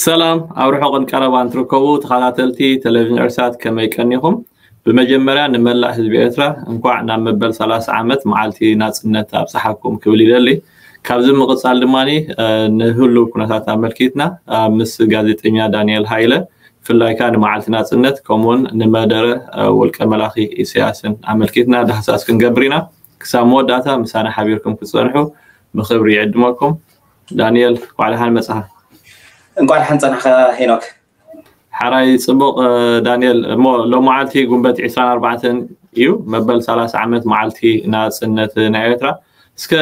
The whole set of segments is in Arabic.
السلام أروح أغن كارو عن تركو تخلاتلتي تلفزيون إرسات كما يكنيهم بمجمرة نملا هالبيترا انقع نام بل ثلاث عامت معالتي ناس النت أبصحكم كولي للي كابزم مغطس علماني آه، نهلو كنتات عملكيتنا آه، مس قادتنيا دانيال هايلة في اللي كان معالتي ناس النت كومون نمادر آه، والكملاخي إسياس عملكيتنا ده حساس كنقبرينا كسامو داتا مسانا حبيركم كتصنحو بخبري عدمكم دانيال وعلى هالمساحة እንኳን ሓንፀናኻ ሄኖክ ሓራይ ፅቡቅ ዳንኤል እሞ ሎም መዓልቲ ጉንበት 24 እዩ መበል 30 ዓመት መዓልቲ ናፅነት ናይ ኤርትራ እስከ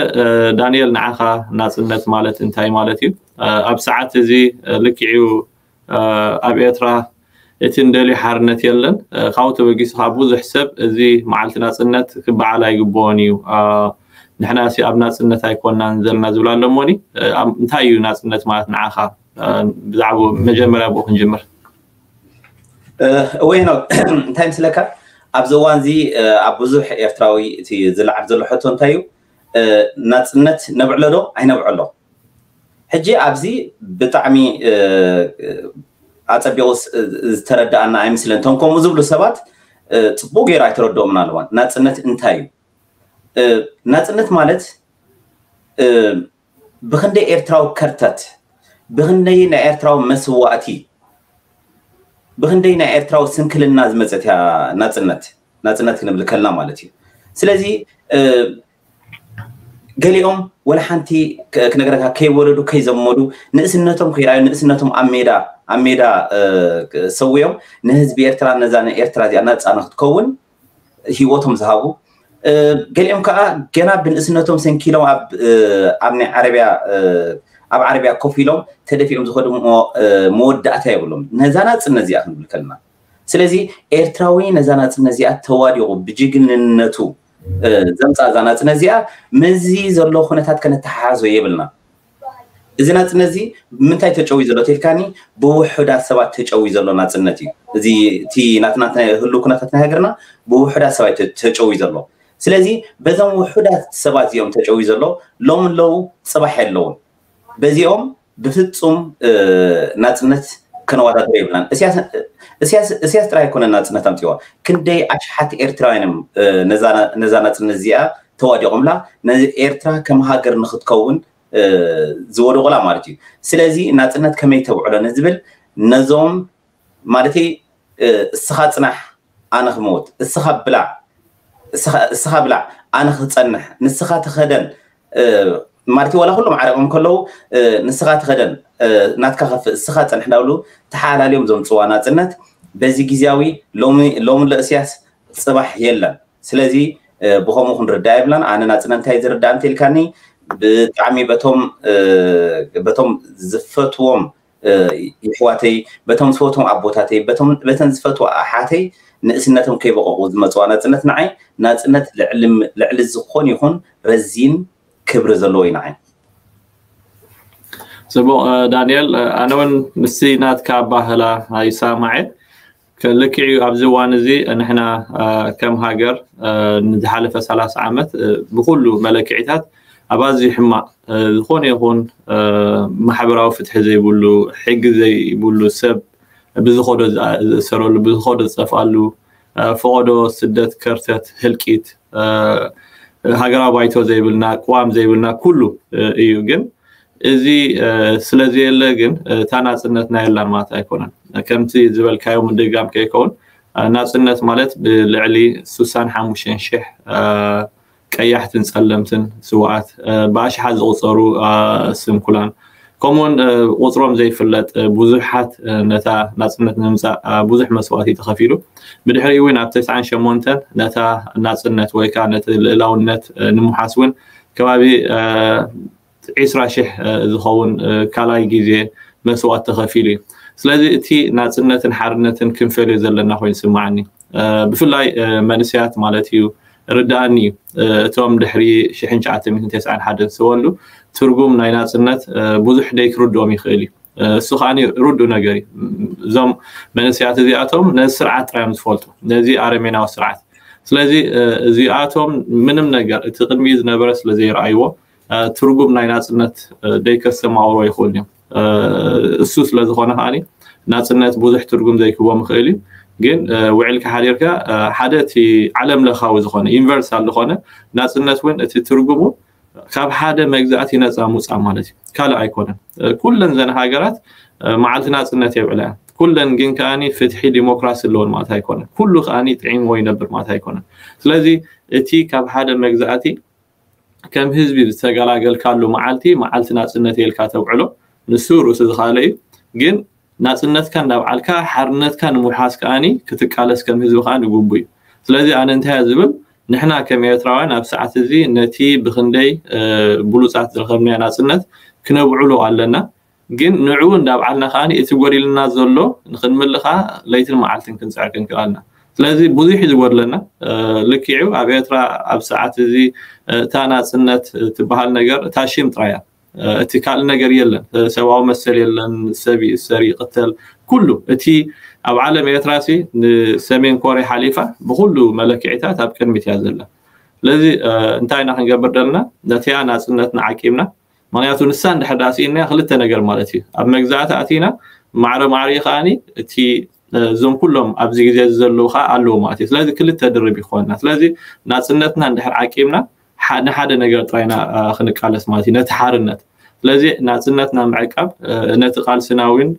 ዳንኤል ንዓኻ ናፅነት ማለት እንታይ ማለት እዩ ኣብ ሰዓት እዚ ልክዕዩ ኣብ ኤርትራ እቲ ንደልዩ ሓርነት የለን ካብኡ ተበጊሱ ካብ ብዙሕ ሰብ እዚ መዓልቲ ናፅነት ክበዓል ኣይግብኦን እዩ ንሕና ሲ ኣብ ናፅነት ኣይኮናን ዘለና ዝብላ ኣሎሞኒ እንታይ እዩ ናፅነት ማለት ንዓኻ ብዛዕባ መጀመርያ ብኡ ክንጅምር ወይኖ እንታይ ምስለካ ኣብዚ እዋን እዚ ኣብ ብዙሕ ኤርትራዊ እቲ ዝለዓል ዘሎ ሕቶ እንታይ እዩ ናፅነት ነብዕሎ ዶ ኣይነብዕሎ ሕጂ ኣብዚ ብጣዕሚ ኣፀቢቑ ዝተረዳእና ኣይምስለን እቶም ከምኡ ዝብሉ ሰባት ፅቡቅ ገይሩ ኣይተረድኦም ምናልዋን ናፅነት እንታይ እዩ ናፅነት ማለት ብክንደይ ኤርትራዊ ከርተት ብክንደይ ናይ ኤርትራዊ መስዋእቲ ብክንደይ ናይ ኤርትራዊ ስንክልና ዝመፀት እያ ናፅነት ናፅነት ክንብል ከለና ማለት እዩ ስለዚ ገሊኦም ወላ ሓንቲ ክነገረካ ከይወለዱ ከይዘመዱ ንእስነቶም ከይረኣዩ ንእስነቶም ኣብ ሜዳ ኣብ ሜዳ ሰውዮም ንህዝቢ ኤርትራ ነዛ ኤርትራ እዚኣ ናፃነ ክትከውን ሂወቶም ዝሃቡ ገሊኦም ከዓ ገና ብንእስነቶም ሰንኪሎም ኣብ ናይ ዓረብያ ኣብ ዓረብያ ኮፍ ኢሎም ተደፊኦም ዝኸዱ መወዳእታ የብሎም ነዛ ናፅነት እዚኣ ክንብል ከለና ስለዚ ኤርትራዊ ነዛ ናፅነት እዚኣ ተዋዲቑ ብጅግንነቱ ዘምፃ እዛ ናፅነት እዚኣ መዚ ዘሎ ኩነታት ከነተሓሓዞ የብልና እዚ ናፅነት እዚ ምንታይ ተጨዊ ዘሎ ተልካኒ ብውሕዳት ሰባት ተጨዊ ዘሎ ናፅነት እዩ እዚ እቲ ናትናት ህሉ ኩነታት ናይ ሃገርና ብውሕዳት ሰባት ተጨዊ ዘሎ ስለዚ በዞም ውሕዳት ሰባት እዚኦም ተጨዊ ዘሎ ሎምን ለው ፅባሕ የለውን በዚኦም ብፍፁም ናፅነት ከነወዳድሮ የብላን እስያስ ጥራይ ኮነ ናፅነት ኣምፅዋ ክንደይ ኣሽሓት ኤርትራውያንም ነዛ ናፅነት እዚኣ ተዋዲቖምላ ኤርትራ ከም ሃገር ንክትከውን ዝወደቑላ ማለት እዩ ስለዚ ናፅነት ከመይ ተውዕሎ ንዝብል ነዞም ማለት እስኻ ፅናሕ ኣነ ክመውት እስኻ ብላዕ እስኻ ብላዕ ኣነ ክፀንሕ ንስኻ ተኸደን ማለት ወላ ኩሎም ዓረቆም ከለዉ ንስኻ ትኸደን ናትካ ኸፍእ እስኻ ፀንሕ ዳብሉ ተሓላልዮም ዘምፅዋ ናፅነት በዚ ግዜያዊ ሎሚ ለእስያስ ፅባሕ የለን ስለዚ ብከምኡ ክንርዳእ የብላን ኣነ ናፅነት እንታይ ዝርዳእ እንተኢልካኒ ብጣዕሚ በቶም ዝፈትዎም ኣሕዋተይ በቶም ዝፈትዎም ኣቦታተይ በተን ዝፈትዎ ኣሓተይ ንእስነቶም ከይበቐቑ ዝመፅዋ ናፅነት ንዓይ ናፅነት ልዕሊ ዝኮን ይኹን ረዚን ክብሪ ዘለዎ ኢና ዓይን ፅቡቅ ዳንኤል ኣነ እውን ምስቲ ናትካ ኣባህላ ይሰማዐ ልክዕዩ ኣብዚ እዋን እዚ ንሕና ከም ሃገር ንዝሓለፈ 30 ዓመት ብኩሉ መለክዒታት ኣብ ኣዝዩ ሕማቅ ዝኾነ ይኹን ማሕበራዊ ፍትሒ ዘይብሉ ሕጊ ዘይብሉ ሰብ ብዝኸዶ ዝእሰረሉ ብዝኸዶ ዝፀፍኣሉ ፈቐዶ ስደት ከርተት ህልቂት ሀገራ ባይቶ ዘይብልና ቋም ዘይብልና ኩሉ እዩ ግን እዚ ስለዚ የለ ግን እታ ናፅነትና የላን ማለት ኣይኮነን ከምቲ ዝበልካዮ ምድጋም ከይከውን ናፅነት ማለት ብልዕሊ 6ሳሓሙሽተን 65000 ቀያሕትን ፀለምትን ስዋዓት ብኣሽሓ ዝቁፀሩ ስምኩላን ከምኡውን ቁፅሮም ዘይፍለጥ ብዙሓት ነታ ናፅነት ንምምፃእ ብዙሕ መስዋእቲ ተኸፊሉ ብድሕሪ እውን ኣብ 98 ነታ ናፅነት ወይ ከዓ ነቲ ልዕላውነት ንምሓስ እውን ከባቢ 20 ሽሕ ዝኸውን ካልኣይ ግዜ መስዋእት ተኸፊሉ እዩ ስለዚ እቲ ናፅነትን ሓርነትን ክንፈልዮ ዘለና ኮይኑ ስማዓኒ ብፍላይ መንስያት ማለት እዩ ርዳእኒ እዩ እቶም ድሕሪ 1991 ዝሰበሉ ትርጉም ናይ ናፅነት ብዙሕ ደይክርድኦም ይኽእል እዩ እሱ ከዓኒ ርዱ ነገር እዩ እዞም መንስያት እዚኣቶም ነዚ ስርዓት ጥራዮም ዝፈልጡ ነዚ ኣረሜናዊ ስርዓት ስለዚ እዚኣቶም ምንም ነገር እቲ ቅድሚ ዝነበረ ስለዘይረኣይዎ ትርጉም ናይ ናፅነት ደይከሰማውሮ ይኽእሉ እዮም እሱ ስለዝኮነ ከዓኒ ናፅነት ብዙሕ ትርጉም ዘይክቦ ምክእል እዩ ግን ውዕልካ ሓዲርካ ሓደ እቲ ዓለም ለካዊ ዝኮነ ዩኒቨርሳል ዝኮነ ናፅነት እውን እቲ ትርጉሙ ካብ ሓደ መግዛእቲ ነፃ ምውፃእ ማለት እዩ ካልእ ኣይኮነን ኩለን ዘን ሃገራት መዓልቲ ናፅነት የብዕለአን ኩለን ግን ከዓኒ ፍትሒ ዲሞክራሲ ኣለዎን ማለት ኣይኮነን ኩሉ ከዓኒ ጥዒምዎ ይነብር ማለት ኣይኮነን ስለዚ እቲ ካብ ሓደ መግዛእቲ ከም ህዝቢ ዝተገላገልካሉ መዓልቲ መዓልቲ ናፅነት የልካ ተውዕሎ ንሱ ርእሱ ዝካኣለ እዩ ግን ናፅነትካ እናብዓልካ ሓርነትካ ንምውሓስ ከዓኒ ክትቃለስ ከም ህዝቢ ከዓ ንጉቡ እዩ ስለዚ ኣነ እንታይ ዝብል نحنا كم يتراوينا في ذي نتي بخندي بلو ساعة الخمنة ناسنت كنبعلو علينا جن نعون داب علنا خاني اتقوري لنا زلو نخدم لخا ليت المعالتين كنسع كنكرالنا لذي بوزيح يزور لنا أه لكيعو عب يترا عب ذي تانا سنت تبهال نقر تاشيم ترايا اتكال نقر يلن سواء مسل يلن سبي السري قتل كله اتي ኣብ ዓለም ኤርትራ ሲ ንሰሜን ኮርያ ሓሊፋ ብኩሉ መለክዒታት ኣብ ቅድሚት እያ ዘላ ስለዚ እንታይ ኢና ክንገብር ዘለና ነቲያ ናፅነትና ዓቂብና ምክንያቱ ንሳ እንድሕር ኣስኢና ክልተ ነገር ማለት እዩ ኣብ መግዛእቲ ኣቲና ማዕረ ማዕሪ ከዓኒ እቲ እዞም ኩሎም ኣብዚ ግዜ ዘለዉ ከዓ ኣለዉ ማለት እዩ ስለዚ ክልተ ድርብ ይኮንና ስለዚ ናፅነትና እንድሕር ዓቂብና ንሓደ ነገር ጥራይና ክንቃለስ ማለት እዩ ነቲ ሓርነት ስለዚ ናፅነትና ምዕቃብ ነቲ ቃልስና እውን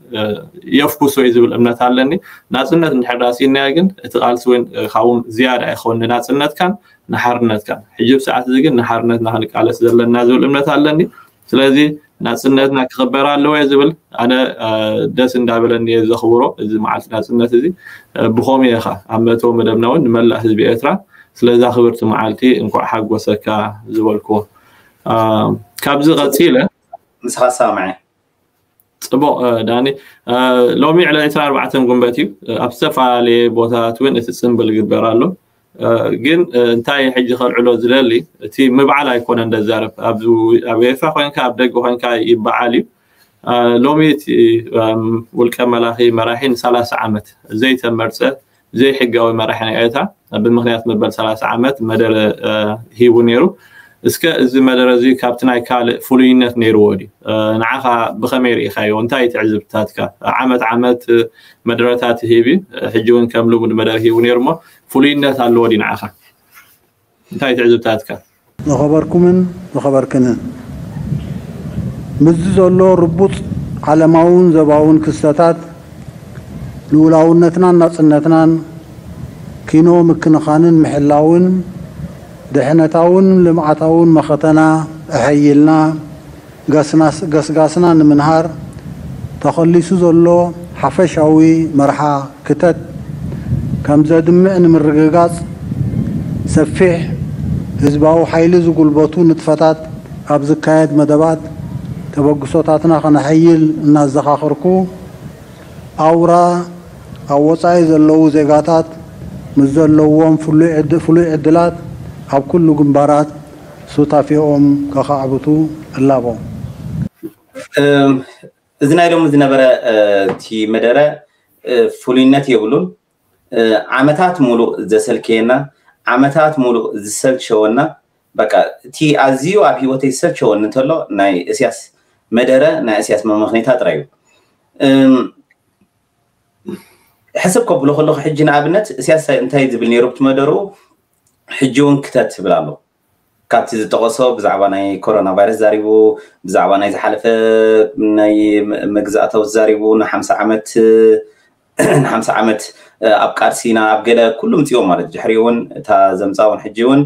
የፍኩሶ እዩ ዝብል እምነት ኣለኒ ናፅነት እንድሕር ዳሲእናያ ግን እቲ ቃልሲ እውን ካብውን ዝያዳ ይኮን ናፅነትካን ንሓርነትካን ሕጂ ብሰዓት እዚ ግን ንሓርነትና ክንቃለስ ዘለና ዝብል እምነት ኣለኒ ስለዚ ናፅነትና ክኽበር ኣለዎ ዝብል ኣነ ደስ እንዳበለኒ እየ ዘኽብሮ እዚ መዓልቲ ናፅነት እዚ ብከምኡ ኢኻ ኣብ መእተዎ መደብና እውን ንመላእ ህዝቢ ኤርትራ ስለዛ ክብርቲ መዓልቲ እንኳዕ ሓጎሰካ ዝበልክዎ ካብዚ ቀፂለ ንስኻ ሰማዐ ፅቡቅ ዳኒ ሎሚ ዕለ 24 ጉንበት እዩ ኣብ ዝተፈላለየ ቦታታት እውን እቲ ፅምብል ይግበር ኣሎ ግን እንታይ ሕጂ ከልዕሎ ዝደሊ እቲ ምብዓል ኣይኮነ እንደዛርብ ኣብ ኤርትራ ኮይንካ ኣብ ደገ ኮይንካ ይበዓል እዩ ሎሚ እቲ ውልቀ መላኺ መራሒ ንሰላሳ ዓመት ዘይተመርፀ ዘይሕጋዊ መራሒ ናይ ኤርትራ ብምክንያት መበል 30 ዓመት መደረ ሂቡ ነይሩ اسك از مدرزي كابتن اي كال فولينت نيرودي أه نعفا بخمير اخي وانت تعزب تاتك عمت عمت أه، مدرتات هيبي أه، حجون كملو من مدره هي ونيرما فولينت الودي نعفا انت تعزب تاتك نخبركم نخبركن مزز الله ربط على ماون زباون كستات لولاونتنا ناصنتنا كينو مكنخانن محلاون ድሕነታውን ልምዓታውን መኸተና ኣሐይልና ገስጋስና ንምንሃር ተኸሊሱ ዘሎ ሓፈሻዊ መርሓ ክተት ከም ዘድምዕ ንምርግጋፅ ሰፊሕ ህዝባዊ ሓይሊ ዝጉልበቱ ንጥፈታት ኣብ ዝካየድ መደባት ተበግሶታትና ከነሐይል እናዘኻኽርኩ ኣውራ ኣብ ወፃኢ ዘለዉ ዜጋታት ምስ ዘለዎም ፍሉይ ዕድላት ኣብ ኩሉ ግንባራት ሱታፊኦም ከኸዕብቱ ኣላቦም እዚ ናይ ሎሚ ዝነበረ እቲ መደረ ፍሉይነት የብሉን ዓመታት ሙሉእ ዘሰልክየና ዓመታት ሙሉእ ዝሰልቸወና በቃ እቲ ኣዝዩ ኣብ ሂወተይ ዝሰልቸወኒ እንተሎ ናይ እስያስ መደረ ናይ እስያስ መመክኔታ ጥራይ እዩ ሕስብ ከብሎ ከለኩ ሕጂ ንኣብነት እስያስ እንታይ ዝብል ነይሩ ብትመደሩ ሕጂ እውን ክተት ትብል ኣለዎ ካብቲ ዝጠቐሶ ብዛዕባ ናይ ኮሮና ቫይረስ ዛሪቡ ብዛዕባ ናይ ዝሓለፈ ናይ መግዛእታዊ ዛሪቡ ንሓምሳ ዓመት ንሓምሳ ዓመት ኣብ ቃልሲና ኣብ ገለ ኩሉም ፅኦም ማለት ድሕሪ እውን እታ ዘምፃውን ሕጂ እውን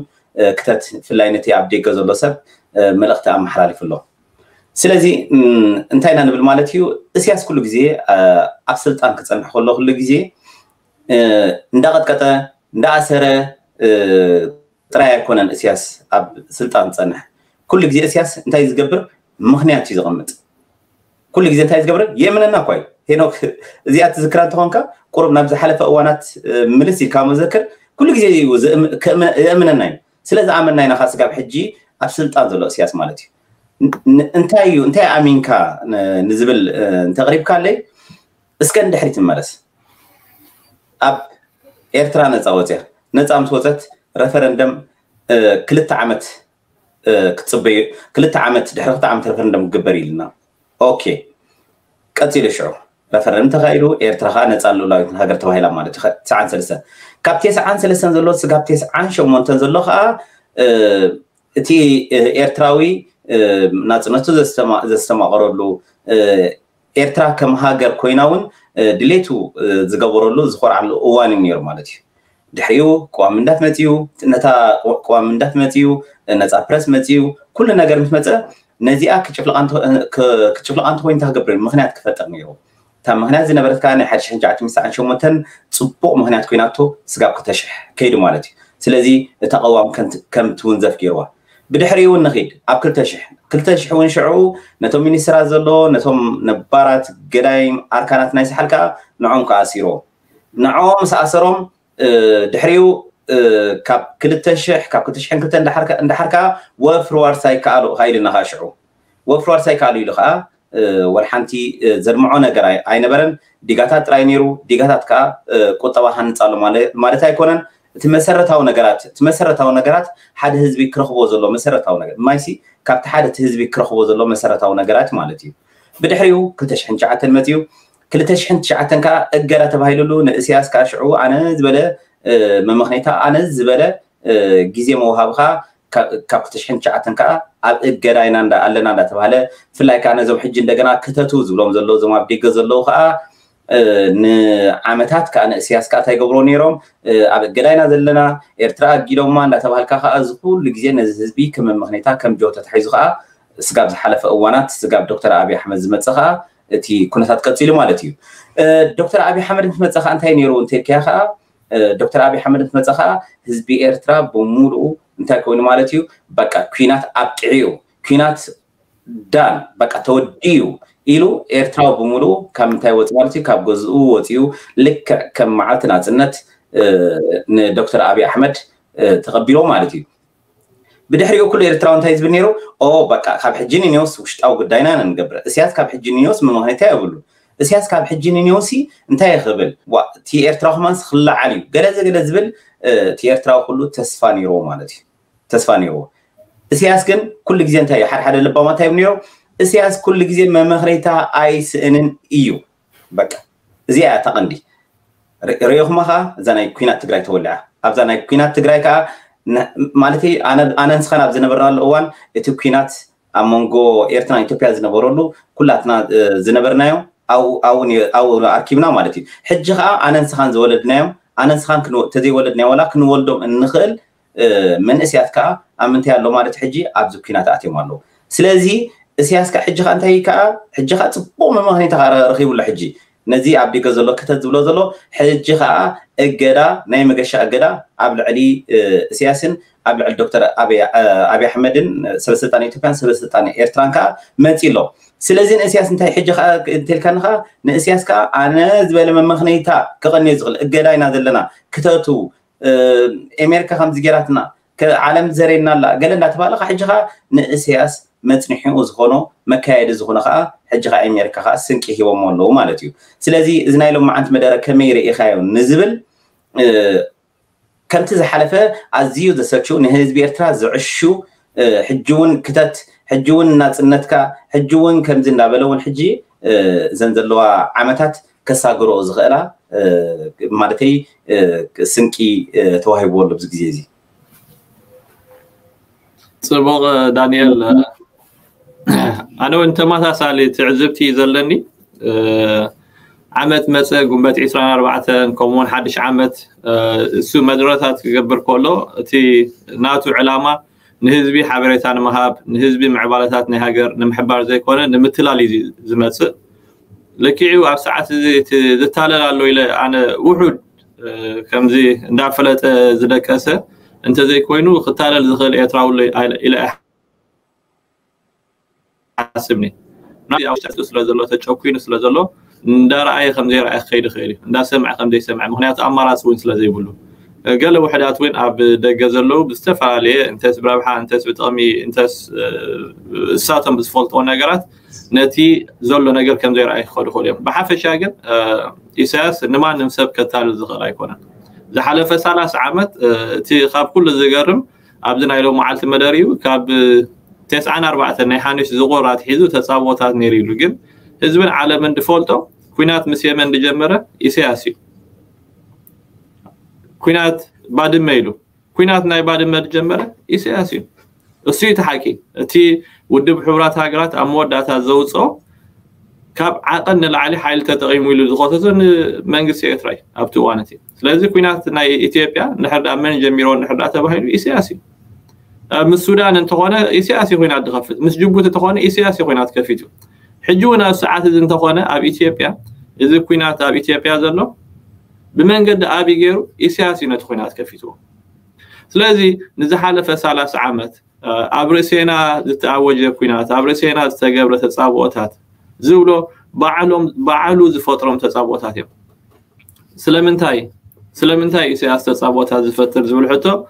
ክተት ብፍላይ ነቲ ኣብ ደገ ዘሎ ሰብ መልእኽቲ ኣመሓላልፍ ኣሎ ስለዚ እንታይ ኢና ንብል ማለት እዩ እስያስ ኩሉ ግዜ ኣብ ስልጣን ክፀንሕ ከሎ ኩሉ ግዜ እንዳቀጥቀጠ እንዳኣሰረ ጥራይ ኣይኮነን እስያስ ኣብ ስልጣን ዝፀንሕ ኩሉ ግዜ እስያስ እንታይ ዝገብር ምክንያት እዩ ዝቐምጥ ኩሉ ግዜ እንታይ ዝገብር የምነና እኳ እዩ ሄኖክ እዚኣ ትዝክራ እንተኾንካ ቁሩብ ናብ ዝሓለፈ እዋናት ምልስ ኢልካ መዘክር ኩሉ ግዜ የእምነና እዩ ስለዝኣመና ኢናካ ስጋብ ሕጂ ኣብ ስልጣን ዘሎ እስያስ ማለት እዩ እንታይ እዩ እንታይ ኣሚንካ ንዝብል እንተቅሪብካ ኣለይ እስከ ንድሕሪት መለስ ኣብ ኤርትራ ነፃ ወፅያ ነፃ ምስ ወፀት ረፈረንደም ክልተ ዓመት ክትፅበዩ ክልተ ዓመት ድሕሪ ክልተ ዓመት ረፈረንደም ክግበር ኢልና ኦኬ ቀፂሉ ሽዑ ረፈረንደም ተኻኢሉ ኤርትራ ከዓ ነፃ ልኡላዊት ሃገር ተባሂላ ማለት እዩ ትስዓን ሰለስተ ካብ ትስዓን ሰለስተ ዘሎ ስጋብ ትስዓን ሸሞንተን ዘሎ ከዓ እቲ ኤርትራዊ ናፅነቱ ዘስተማቐረሉ ኤርትራ ከም ሃገር ኮይና እውን ድሌቱ ዝገበረሉ ዝኮርዓሉ እዋን እዩ ነይሩ ማለት እዩ ድሕሪኡ ቅዋምንዳት መፂኡ ነታ ቅዋምንዳት መፂኡ ነፃ ፕረስ መፂኡ ኩሉ ነገር ምስ መፀ ነዚኣ ክጭፍልቃ እንተኮይኑ ክገብር ምክንያት ክፈጥር ነይሩ እታ ምክንያት ዝነበረት ከዓ ናይ ሓደሽሕን ሸዓተን ሚስዓን ሸሞንተን ፅቡቅ ምክንያት ኮይናቶ ስጋብ ክተሽሕ ከይዱ ማለት እዩ ስለዚ እታ ቀዋም ከም ትውንዘፍ ገይርዋ ብድሕሪኡ እውን ንክድ ኣብ ክልተ ሽሕ ክልተ ሽሕ እውን ሽዑ ነቶም ሚኒስትራት ዘሎ ነቶም ነባራት ገዳይ ኣርካናት ናይ ሰሓል ከዓ ንዖም ከዓ ኣሲርዎም ንዖም ሰኣሰሮም ድሕሪኡ ካብ 2,000 ካብ 2,200 እንድሓር ከዓ ወፍርዋርሳይ ከኣሉ ኢካ ኢሉና ከዓ ሽዑ ወፍርዋርሳይ ከኣሉ ኢሉ ከዓ ወልሓንቲ ዘድምዖ ነገር ኣይነበረን ዲጋታት ጥራይ ነይሩ ዲጋታት ከዓ ቁጠባ ሃንፃ ኣሎ ማለት ኣይኮነን እቲ መሰረታዊ ነገራት እቲ መሰረታዊ ነገራት ሓደ ህዝቢ ክረክቦ ዘሎ መሰረታዊ ነገር ማይሲ ካብቲ ሓደ እቲ ህዝቢ ክረክቦ ዘሎ መሰረታዊ ነገራት ማለት እዩ ብድሕሪኡ 209 መፅኡ 209 ከዓ እገዳ ተባሂሉሉ ንእስያስ ከዓ ሽዑ ኣነ ዝበለ መምክኔታ ኣነ ዝበለ ግዜ መውሃብካ ካብ 209 ከዓ ኣብ እገዳ ኢና ኣለና እንዳተባሃለ ብፍላይ ከዓ ነዞም ሕጂ እንደገና ክተቱ ዝብሎም ዘለዉ እዞም ኣብ ደገ ዘለዉ ከዓ ንዓመታት ከዓ ንእስያስ ከዓ እንታይ ገብሮ ነይሮም ኣብ እገዳ ኢና ዘለና ኤርትራ ኣጊሎማ እንዳተባሃልካ ከዓ ዝኩሉ ግዜ ነዚ ህዝቢ ከም መምክኔታ ከም ጆ ተታሒዙ ከዓ ስጋብ ዝሓለፈ እዋናት ስጋብ ዶክተር ኣብዪ ኣሕመድ ዝመፀ ከዓ እቲ ኩነታት ቀፂሉ ማለት እዩ ዶክተር ኣብዪ ሓመድ እንትመፀ ከዓ እንታይ ነይሩ እንተርክያ ከዓ ዶክተር ኣብዪ ሓመድ እንትመፀ ከዓ ህዝቢ ኤርትራ ብምሉኡ እንታይ ኮይኑ ማለት እዩ በቃ ኩናት ኣብቅዕዩ ኩናት ዳን በቃ ተወዲዩ ኢሉ ኤርትራዊ ብምሉኡ ካብ ምንታይ ወፅ ማለት እዩ ካብ ገዝኡ ወፅኡ ልክዕ ከም መዓልቲ ናፅነት ንዶክተር ኣብዪ ኣሕመድ ተቐቢሎ ማለት እዩ بدحريو كل إيرتراون تايز بنيرو أو بقى كاب حجيني نيوس وش أو قدينا ننقبر إسياس كاب حجيني نيوس من وهنا تقبله إسياس كاب حجيني نيوسي أنت يخبل وتي إيرتراو خمس خلا علي قلز قلز بل تي إيرتراو كله تسفاني رو مالتي تسفاني رو إسياس كن كل جزء أنت يحر حد اللي بما تايب نيرو كل جزء ما مخريتا آيس إن إيو بقى زي أعتقد ريوخ مخا زناي كينات تقرأي تولع أبزناي كينات تقرأي كا ማለት ኣነ ንስኻ ናብ ዝነበርናሉ እዋን እቲ ኩናት ኣብ መንጎ ኤርትራን ኢትዮጵያ ዝነበረሉ ኩላትና ዝነበርናዮ ኣብኡ ኣርኪብና ማለት እዩ ሕጂ ከዓ ኣነ ንስኻን ዝወለድናዮም ኣነ ንስኻን ተዘይወለድናዮ ዋላ ክንወልዶም እንኽእል መንእስያት ከዓ ኣብ ምንታይ ኣሎ ማለት ሕጂ ኣብዚ ኩናት ኣትዮም ኣለዉ ስለዚ እስያስ ከዓ ሕጂ ከዓ እንታይ ከዓ ሕጂ ከዓ ፅቡቅ መምክኔታ ረኺቡሉ ሕጂ ነዚ ኣቢገ ዘሎ ክተት ዝብሎ ዘሎ ሕጂ ከዓ እገዳ ናይ መገሻ እገዳ ኣብ ልዕሊ እስያስን ኣብ ልዕሊ ዶክተር ኣብይ ኣሕመድን ሰበስልጣን ኢትዮጵያን ሰበስልጣን ኤርትራን ከዓ መፂ ኣሎ ስለዚ ንእስያስ እንታይ ሕጂ ከዓ እንተልካኒ ከዓ ንእስያስ ከዓ ኣነ ዝበለ መመክነይታ ክቐንዮ ዝኽእል እገዳ ኢና ዘለና ክተቱ ኣሜሪካ ከምዚ ጌራትና ዓለም ዘርእየና ኣላ ገለ እንዳተባሃለ ከዓ ሕጂ ከዓ ንእስያስ መፅንሕኡ ዝኮኖ መካየዲ ዝኮነ ከዓ ሕጂ ከዓ ኣሜሪካ ከዓ ስንቂ ሂቦሞ ኣለዉ ማለት እዩ ስለዚ እዚ ናይ ሎም መዓንቲ መደረ ከመይ ርኢካዮ ንዝብል ከምቲ ዝሓለፈ ኣዝዩ ዘሰችኡ ንህዝቢ ኤርትራ ዝዕሹ ሕጂ እውን ክተት ሕጂ እውን እናፅነትካ ሕጂ እውን ከምዚ እንዳበለ እውን ሕጂ እዘን ዘለዋ ዓመታት ከሳግሮ ዝኽእላ ማለተይ ስንቂ ተዋሂብዎ ኣሎ ብዚ ግዜ እዚ ፅቡቅ ዳንኤል أنا وأنت ما تسالي تعزبتي زلني آه، عمت مثلا قمت عشرين أربعة كمون حدش عمت آه، سو مدرسة تكبر كله تي ناتو علامة نهزبي حبريت أنا مهاب نهزبي معبالتات نهاجر نمحبار زي كونه نمتلالي زمتس لكيو أبسعة زي تتالل على إلى أنا وحد آه، كم زي نافلة زلكاسة أنت زي كوينو ختالل زغل إتراولي إلى أحد حاسبني نبي أو شفت سلا زلوا تشوكين سلا زلوا ندرعي خم زي رعي خير خيري ندسمع خم زي سمع مخنيات أمارات وين سلا زي بلو قال وحدات وين أب دق زلوا بستفعلي انتس بربحة انتس بتقمي انتس ساتم بسفولت أو نتي زلوا نجار كم زي رعي خور خور يوم بحفش أجل إساس نما نمسب كتال زغرا يكون زحلف سلاس عمت تي خاب كل عبدنا 94 ናይ ሓንሽ ዝቆራት ሒዙ ተፃወታት ነይሩ ኢሉ ግን ህዝብን ዓለምን ድፈልጦ ኩናት ምስ የመን ድጀመረ ኢሳያስ እዩ ኩናት ባድመ ኢሉ ኩናት ናይ ባድመ ድጀመረ ኢሳያስ እዩ እሱ እዩ ተሓቂ እቲ ውድብ ሕቡራት ሃገራት ኣብ መወዳእታ ዘውፅኦ ካብ ዓቐን ንላዕሊ ሓይሊ ተጠቂሙ ኢሉ ዝቆተቶ ንመንግስቲ ኤርትራ እዩ ኣብቲ እዋነት እዩ ስለዚ ኩናት ናይ ኢትዮጵያ ንሕር ዳኣ መን ጀሚሮ ንሕር ዳኣ ተባሂሉ ኢሳያስ እዩ مسودان السودان انتخونا اي سياسي خوينا تخفت مس جبوت انتخونا اي سياسي خوينا تكفيتو حجونا ساعات اذا انتخونا اب ايتيبيا اذا كوينات اب ايتيبيا زلو بمنقد ابي غيرو اي سياسي نتخونا تكفيتو سلازي نزحال فسالة سعامت ابرسينا أه، تتعوج كوينات ابرسينا تتقبر تتصابوتات زولو بعلوم بعلو زفترم تتصابوتات سلامنتاي سلامنتاي سياسة تتصابوتات زفتر زولو حتو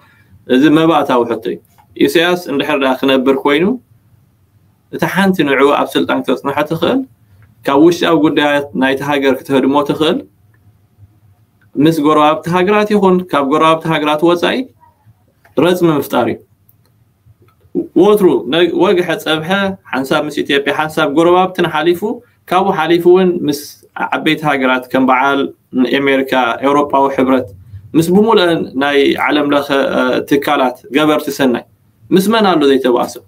زي ما بعتها وحطي ኢሳያስ እንድሕር ዳ ክነብር ኮይኑ እታ ሓንቲ ንዕኡ ኣብ ስልጣን ክተፅንሐ ትኽእል ካብ ውሽጣዊ ጉዳያት ናይቲ ሃገር ክትህድሞ ትኽእል ምስ ጎረባብቲ ሃገራት ይኹን ካብ ጎረባብቲ ሃገራት ወፃኢ ረፅሚ ምፍጣር እዩ ወትሩ ወግሐ ፀብሐ ሓንሳብ ምስ ኢትዮጵያ ሓንሳብ ጎረባብትን ሓሊፉ ካብኡ ሓሊፉ እውን ምስ ዓበይቲ ሃገራት ከም በዓል ንኣሜሪካ ኤውሮጳዊ ሕብረት ምስ ብሙሉአን ናይ ዓለም ለኸ ትካላት ገበርቲ ሰናይ مسمان عنده ذي تواسو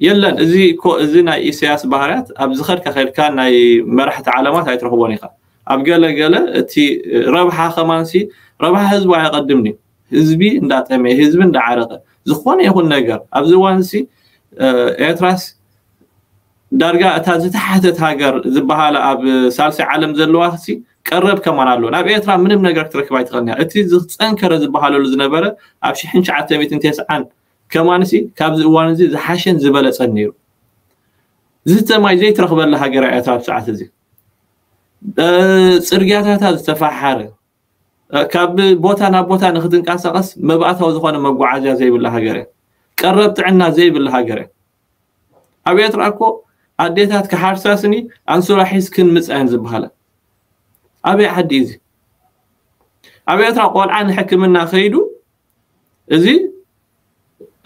يلا زي كو زي ناي سياس بهارات اب زخر كخير كان ناي مرحت علامات هاي تروحوا نيقا اب قال قال تي ربحا خمانسي ربحا حزب يقدمني حزبي ندا تمي حزب ندا عرقه زخون يكون نجر اب زوانسي اه اتراس دارغا اتا زي تحتت هاجر زبهالا اب سالسي عالم زلواسي قرب كمان على لون ابي منم نجر تركب هاي تغنيها اتي زخ تنكر زنبره اب شي حنش عتميت انتي سعان كمانسي كاب اوان زي زحشن زبل صنيرو زت ماي زيت رخبل لها قرا اتاب ساعات زي صرغات أه هذا تفحر أه كاب بوتا نا بوتا نخدن قاسقس مبعثه وزخونه مبعاجا زي بالله هاجره قربت عنا زي بالله هاجره ابيت راكو عديتات كحارساسني انسو راح يسكن مصان زبهله ابي حد يزي ابيت راقول عن حكمنا خيدو ازي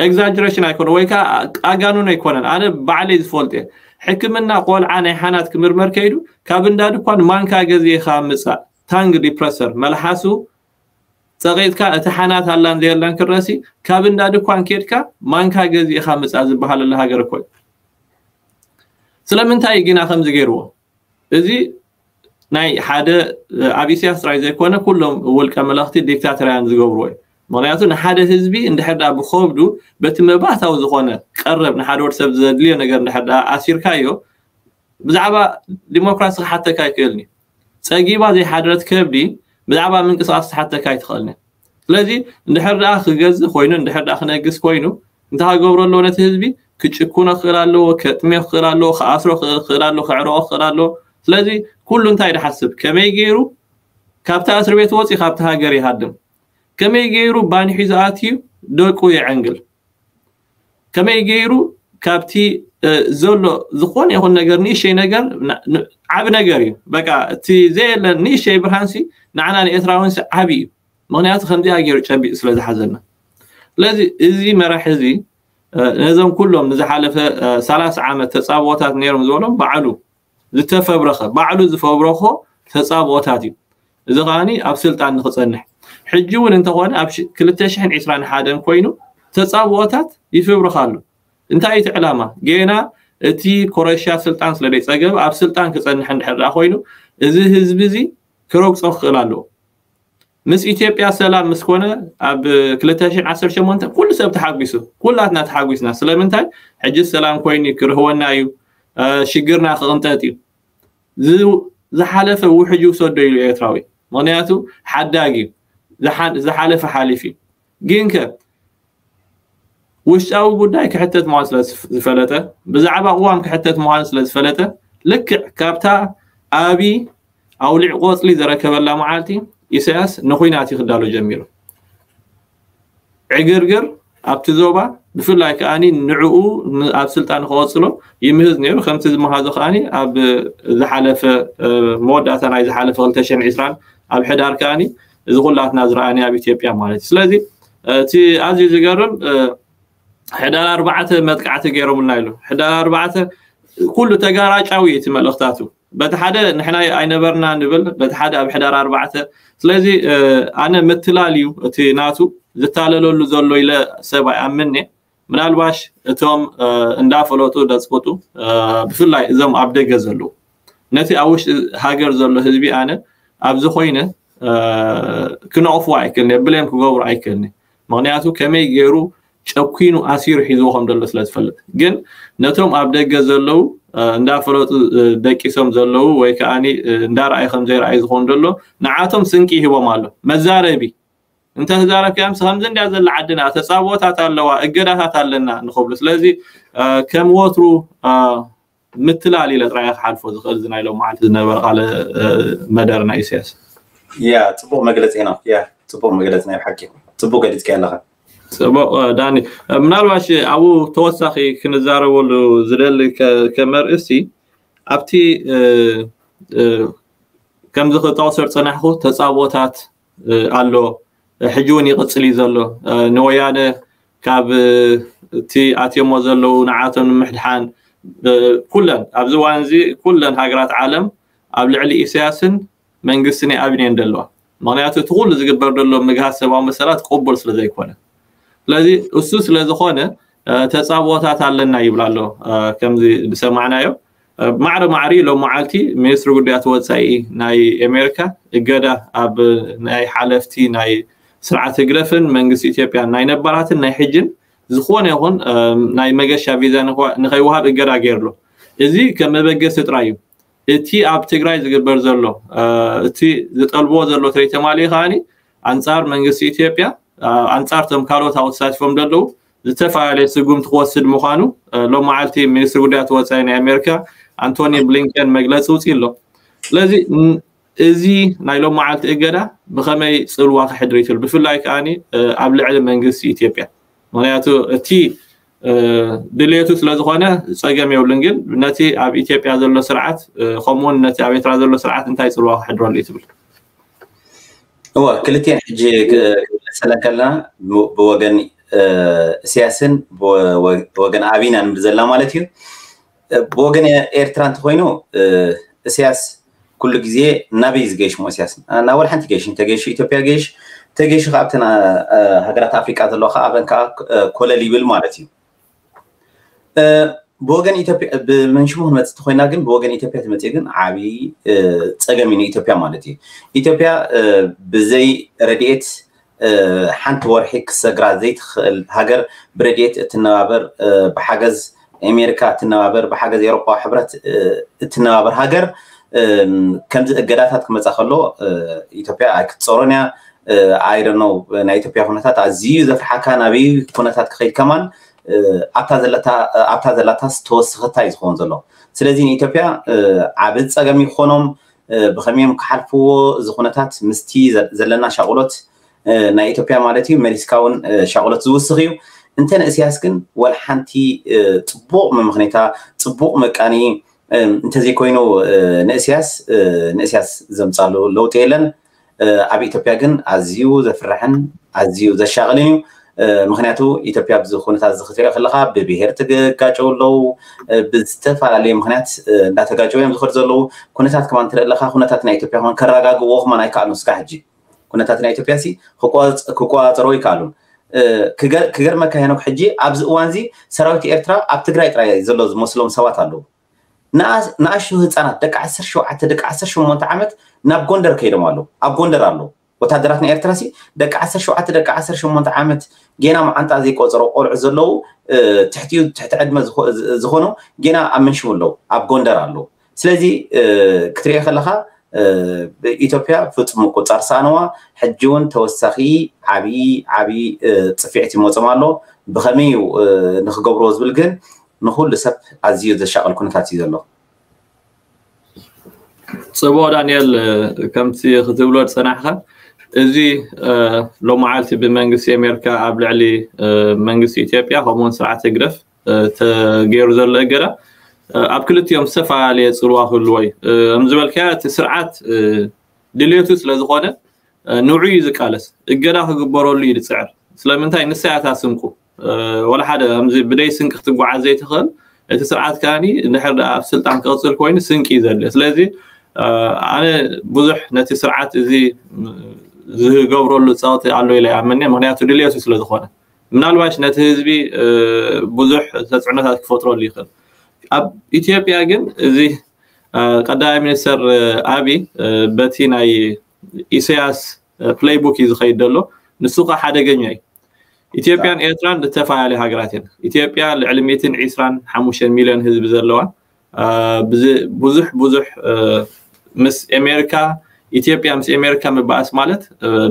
ኤግዛጀሬሽን ኣይኮነ ወይ ከዓ ኣጋኑን ኣይኮነን ኣነ ባዕለይ ዝፈልጥ እየ ሕክምና ቆልዓ ናይ ሓናት ክምርመር ከይዱ ካብ እንዳ ድኳን ማንካ ገዜ ካ ምፃእ ታንግ ዲፕረሰር መልሓሱ ፀቂጥካ እቲ ሓናት ኣላን ዘየላን ክረሲ ካብ እንዳ ድኳን ኬድካ ማንካ ካ ምፃእ ዝበሃለለ ሃገር ኮይ ስለምንታይ ግና ከምዚ ገይርዎ እዚ ናይ ሓደ ኣብ እስያስ ጥራይ ዘይኮነ ኩሎም ውልቀ መልእክቲ ዲክታተርያን ዝገብርዎ እዩ ምክንያቱ ንሓደ ህዝቢ እንድሕር ዳ ብከብዱ በቲ መባእታዊ ዝኮነ ቀረብ ንሓደ ወድሰብ ዘድልዮ ነገር እንድሕር ኣሲርካዮ ብዛዕባ ዲሞክራሲ ክሓተካ ይክእልኒ ፀጊባ ዘይሓደረት ከብዲ ብዛዕባ ምንቅስቃስ ክሓተካ ይትኽእልኒ ስለዚ እንድሕር ዳኣ ክገዝእ ኮይኑ እንድሕር ዳኣ ክነግስ ኮይኑ እንታይ ክገብሮ ኣለዎ ነቲ ህዝቢ ክጭኩኖ ክኽእል ኣለዎ ከጥሜዮ ክኽእል ኣለዎ ክኣስሮ ክኽእል ኣለዎ ክዕርቆ ክኽእል ኣለዎ ስለዚ ኩሉ እንታይ ድሓስብ ከመይ ገይሩ ካብታ እስር ቤት ወፂ ካብቲ ሃገር ይሃድም كمي غيرو بان حزاتيو دقو يعنقل كمي غيرو كابتي زولو زخون يهون نجر نيشي نجر عب نجري بقى تي زيل نيشي برهانسي نعنا نيتراونس عبي مغنيات خندي اجيرو تشبي سلاز زحزنا لذي ازي مراح ازي نزم كلهم نزحالف عام عامة تصابوتات نيرم زولم بعلو ዝተፈብረኸ بعلو ዝፈብረኾ ተፃብኦታት እዩ እዚ ከዓኒ ኣብ ስልጣን حجي اون انتخوان ابش كلتش حن عشران حادن كوينو تصاوتات يفبر خالو انت ايت علاما جينا اتي كوريشيا سلطان سلاي صغب اب سلطان كصن حرا خوينو ازي حزب زي كروك صخ خلالو مس ايتيوبيا سلام مسكونه اب كلتش حن عشر شمونت كل سبب تحقيسو كلاتنا تحقيسنا سلامنتاي حجي السلام كويني كرهونا يو شجرنا خنتاتي زو زحالفه وحجو سودو يترا وي مغنياتو حداقي ዝሓለፈ ሓሊፍ እዩ ግን ከ ውሽጣዊ ጉዳይ ክሕተት ምኳኑ ስለዝፈለጠ ብዛዕባ እዋም ክሕተት ምኳኑ ስለዝፈለጠ ልክዕ ካብታ ዓቢ ኣውሊዕ ቆፅሊ ዘረከበላ መዓልቲ ኢሳያስ ንኩናት ይክዳሎ ጀሚሩ ዕግርግር ኣብቲ ዞባ ብፍላይ ከዓኒ ንዕኡ ኣብ ስልጣን ክቐፅሎ ይምህዝ ነይሩ ከምቲ ዝመሃዞ ከዓኒ ኣብ ዝሓለፈ መወዳእታ ናይ ዝሓለፈ 220 ኣብ ሕዳር ከዓኒ እዚ ኩላትና ዝረኣንያ ኣብ ኢትዮጵያ ማለት እዩ ስለዚ እቲ ኣዝዩ ዝገርም ሕዳር ኣርባዕተ መጥቃዕቲ ገይሮምልና ኢሉ ሕዳር ኣርባዕተ ኩሉ ተጋራጫዊ እቲ መልእኽታቱ በቲ ሓደ ንሕና ኣይነበርና ንብል በቲ ሓደ ኣብ ሕዳር ኣርባዕተ ስለዚ ኣነ ምትላል እዩ እቲ ናቱ ዝታለለሉ ዘሎ ኢለ ሰብ ኣይኣምንየ ምናልባሽ እቶም እንዳፈለጡ ደፅቁጡ ብፍላይ እዞም ኣብ ደገ ዘለዉ ነቲ ኣብ ውሽጢ ሃገር ዘሎ ህዝቢ ኣነ ኣብዚ ኮይነ ክነቕፍዎ ኣይክእልኒ ብሌም ክገብሩ ኣይክእልኒ ምክንያቱ ከመይ ገይሩ ጨኩኑ ኣሲሩ ሒዝዎ ከም ዘሎ ስለዝፈልጥ ግን ነቶም ኣብ ደገ ዘለው እንዳፈለጡ ደቂሶም ዘለው ወይ ከዓ እንዳረኣዩ ከምዘይረኣይ ዝኮኑ ዘሎ ንዓቶም ስንቂ ይሂቦም ኣሎ መዛረቢ እንተዛረብካ ከምዚ እንዳ ዘላ ዓድና ተፃቦታት ኣለዋ እገዳታት ኣለና ንክብሉ ስለዚ ከም ወትሩ ምትላል ኢለ ጥራይ ክሓልፎ ዝኽእል ዝናኢሎም መዓልቲ ዝነበረ ቃለ መደርና ኢሳያስ يا تبو مقلت هنا يا تبو مقلت هنا حكي تبو قد يتكلم ፅቡቅ ዳኒ ምናልባሽ ኣብኡ ተወሳኺ ክንዛረበሉ ዝደሊ ከመርእሲ ኣብቲ ከምዚ ክጠቕሶር ፅናሕኩ ተፃቦታት ኣሎ ሕጂ እውን ይቕፅል እዩ ዘሎ ንወያነ ካብ እቲ ኣትዮሞ ዘለው ንዓቶም ንምሕድሓን ኩለን ኣብዚ እዋን እዚ ኩለን ሃገራት ዓለም ኣብ ልዕሊ ኢሳያስን መንግስትን አብኔ እንደለዋ ምክንያቱ ትኩል ዝግበር ደሎ ምግሃት ሰብዊ መሰላት ቆቡል ስለዘይኮነ ስለዚ እሱ ስለዝኮነ ተፃብኦታት ኣለና ይብል ኣሎ ከምዚ ብሰማዕናዮ ማዕረ ማዕሪ ሎም መዓልቲ ሚኒስትሪ ጉዳያት ወፃኢ ናይ ኣሜሪካ እገዳ ኣብ ናይ ሓለፍቲ ናይ ስርዓት ህግረፍን መንግስቲ ኢትዮጵያ ናይ ነባራትን ናይ ሕጅን ዝኾነ ይኹን ናይ መገሻ ቪዛ ንከይወሃብ እገዳ ገይርሎ እዚ ከም መበገሲ ጥራይ እዩ እቲ ኣብ ትግራይ ዝግበር ዘሎ እቲ ዝጠልቦ ዘሎ ተይተማሊ ከዓኒ ኣንጻር መንግስቲ ኢትዮጵያ ኣንጻር እቶም ካልኦት ኣብኡ ተሳቲፎም ዘለዉ ዝተፈላለየ ስጉምቲ ክወስድ ምኳኑ ሎም መዓልቲ ሚኒስትሪ ጉዳያት ወፃኢ ናይ ኣሜሪካ ኣንቶኒ ብሊንከን መግለፂ ውፅኢ ኣሎ ስለዚ እዚ ናይ ሎም መዓልቲ እገዳ ብከመይ ፅልዋ ክሕድር ይትብል ብፍላይ ከዓኒ ኣብ ልዕሊ መንግስቲ ኢትዮጵያ ምክንያቱ እቲ ድልየቱ ስለዝኮነ ፀገም የብልን ግን ነቲ ኣብ ኢትዮጵያ ዘሎ ስርዓት ከምኡውን ነቲ ኣብ ኤርትራ ዘሎ ስርዓት እንታይ ፅልዋ ክሕድረሉ እዩ ትብል እወ ክልቴን ሕጂ ክመለሰለ ከለና ብወገን እስያስን ብወገን ኣብና ንብል ዘለና ማለት እዩ ብወገን ኤርትራ እንተኮይኑ እስያስ ኩሉ ግዜ ናበይ ዝገይሽ ሞ እስያስ ናብ ወድ ሓንቲ ገይሽ እንተገይሽ ኢትዮጵያ ገይሽ ተገይሽ ከዓ ኣብተን ሃገራት ኣፍሪቃ ዘለዎ ከዓ ኣበን ከዓ ኮለል ይብል ማለት እዩ بوغن ايتوبيا بمنشوه مت تخينا كن بوغن ايتوبيا تمتي كن عبي تصغمين ايتوبيا مالتي ايتوبيا بزي رديت حنت ورحك سغرا زيت هاجر بريديت تنابر بحجز امريكا تنابر بحجز اوروبا حبرت تنابر هاجر كم قداتات كما تخلو ايتوبيا اك تصورنيا اي دون نو نا ايتوبيا هناتات ازي زفحا كان ابي كونات كخيل كمان ኣብታ ዘላታስ ተወስኽታ እዩ ዝኸውን ዘሎ ስለዚ ንኢትዮጵያ ዓብ ፀገም ይኮኖም ብከመዮም ክሓልፍዎ እዚ ኩነታት ምስቲ ዘለና ሻቁሎት ናይ ኢትዮጵያ ማለት እዩ መሊስካ እውን ሻቁሎት ዝውስኽ እዩ እንተንእስያስ ግን ወል ሓንቲ ፅቡቅ መምክኔታ ፅቡቅ መቃኒ እንተዘይኮይኑ ንእስያስ ንእስያስ ዘምፃሉ ለውጢ የለን ኣብ ኢትዮጵያ ግን ኣዝዩ ዘፍርሕን ኣዝዩ ዘሻቅልን እዩ ምክንያቱ ኢትዮጵያ ብዚ ኩነታት ዝክትሪኦ ከለካ ብብሄር ትጋጨው ኣለው ብዝተፈላለየ ምክንያት እንዳተጋጨው እዮም ዝክድ ዘለው ኩነታት ከማ እንትርኢ ኣለካ ኩነታት ናይ ኢትዮጵያ ኮን ከረጋግብዎ ከማ ኣይከኣሉን ስካ ሕጂ ኩነታት ናይ ኢትዮጵያ ሲ ክቆፃፀሮ ይከኣሉን ክገርመካ ሄኖክ ሕጂ ኣብዚ እዋን እዚ ሰራዊት ኤርትራ ኣብ ትግራይ ጥራይ ዘሎ ዝመስሎም ሰባት ኣለው ንኣሽቱ ህፃናት ደቂ 17 ደቂ 18 ዓመት ናብ ጎንደር ከይዶም ኣለው ኣብ ጎንደር ኣለው ወታደራትና ኤርትራ ደቂ 17 ደቂ 18 ዓመት ጌና መዓንጣ ዘይቆፀሮ ቆልዑ ዘለው ትሕቲኡ ትሕቲ ዕድመ ዝኾኑ ጌና ኣብ መንሽም ኣለው ኣብ ጎንደር ኣለው ስለዚ ክትሪኦ ከለካ ኢትዮጵያ ፍፁም ምቁፃር ሳንዋ ሕጂ እውን ተወሳኺ ዓብዪ ዓብዪ ፅፊዕት ይመፆም ኣሎ ብከመይ ንክገብርዎ ዝብል ግን ንኩሉ ሰብ ኣዝዩ ዘሻቀል ኩነታት እዩ ዘሎ ፅቡቅ ዳንኤል ከምቲ ክትብሎ ፀናሕካ እዚ ሎመዓልቲ ብመንግስቲ ኣሜሪካ ኣብ ልዕሊ መንግስቲ ኢትዮጵያ ከምኡውን ስርዓት ግረፍ ተገይሩ ዘሎ እገዳ ኣብ ክልቲኦም ዝተፈላለየ ፅልዋ ክህልዎ እዩ ከም ዝበልከያ እቲ ስርዓት ድልየቱ ስለዝኮነ ንዑ እዩ ዝቃለስ እገዳ ክግበረሉ እዩ ዝፅዕር ስለምንታይ ንሳያታ ስንቁ ወላ ሓደ ከምዚ ብደይ ስንቂ ክትጓዓዝ ዘይትኽእል እቲ ስርዓት ከዓኒ ንድሕር ኣብ ስልጣን ክቅፅል ኮይኑ ስንቂ እዩ ዘድልየ ስለዚ ኣነ ብዙሕ ነቲ ስርዓት እዚ ዝገብረሉ ፀቕጢ ኣሎ ኢለ ይኣመኒ ምክንያቱ ድልየቱ ስለ ዝኾነ ምናልባሽ ነቲ ህዝቢ ብዙሕ ተፅዕኖታት ክፈጥረሉ ይኽእል ኣብ ኢትዮጵያ ግን እዚ ቀዳማይ ሚኒስተር ኣብይ በቲ ናይ ኢሳያስ ፕሌይቡክ እዩ ዝኸይድ ዘሎ ንሱ ከዓ ሓደገኛ እዩ ኢትዮጵያን ኤርትራን ዝተፈላለዩ ሃገራት እየን ኢትዮጵያ ልዕሊ 125 ሚልዮን ህዝቢ ዘለዋ ብዙሕ ብዙሕ ምስ ኣሜሪካ ኢትዮጵያ ምስ ኤሜሪካ ምባእስ ማለት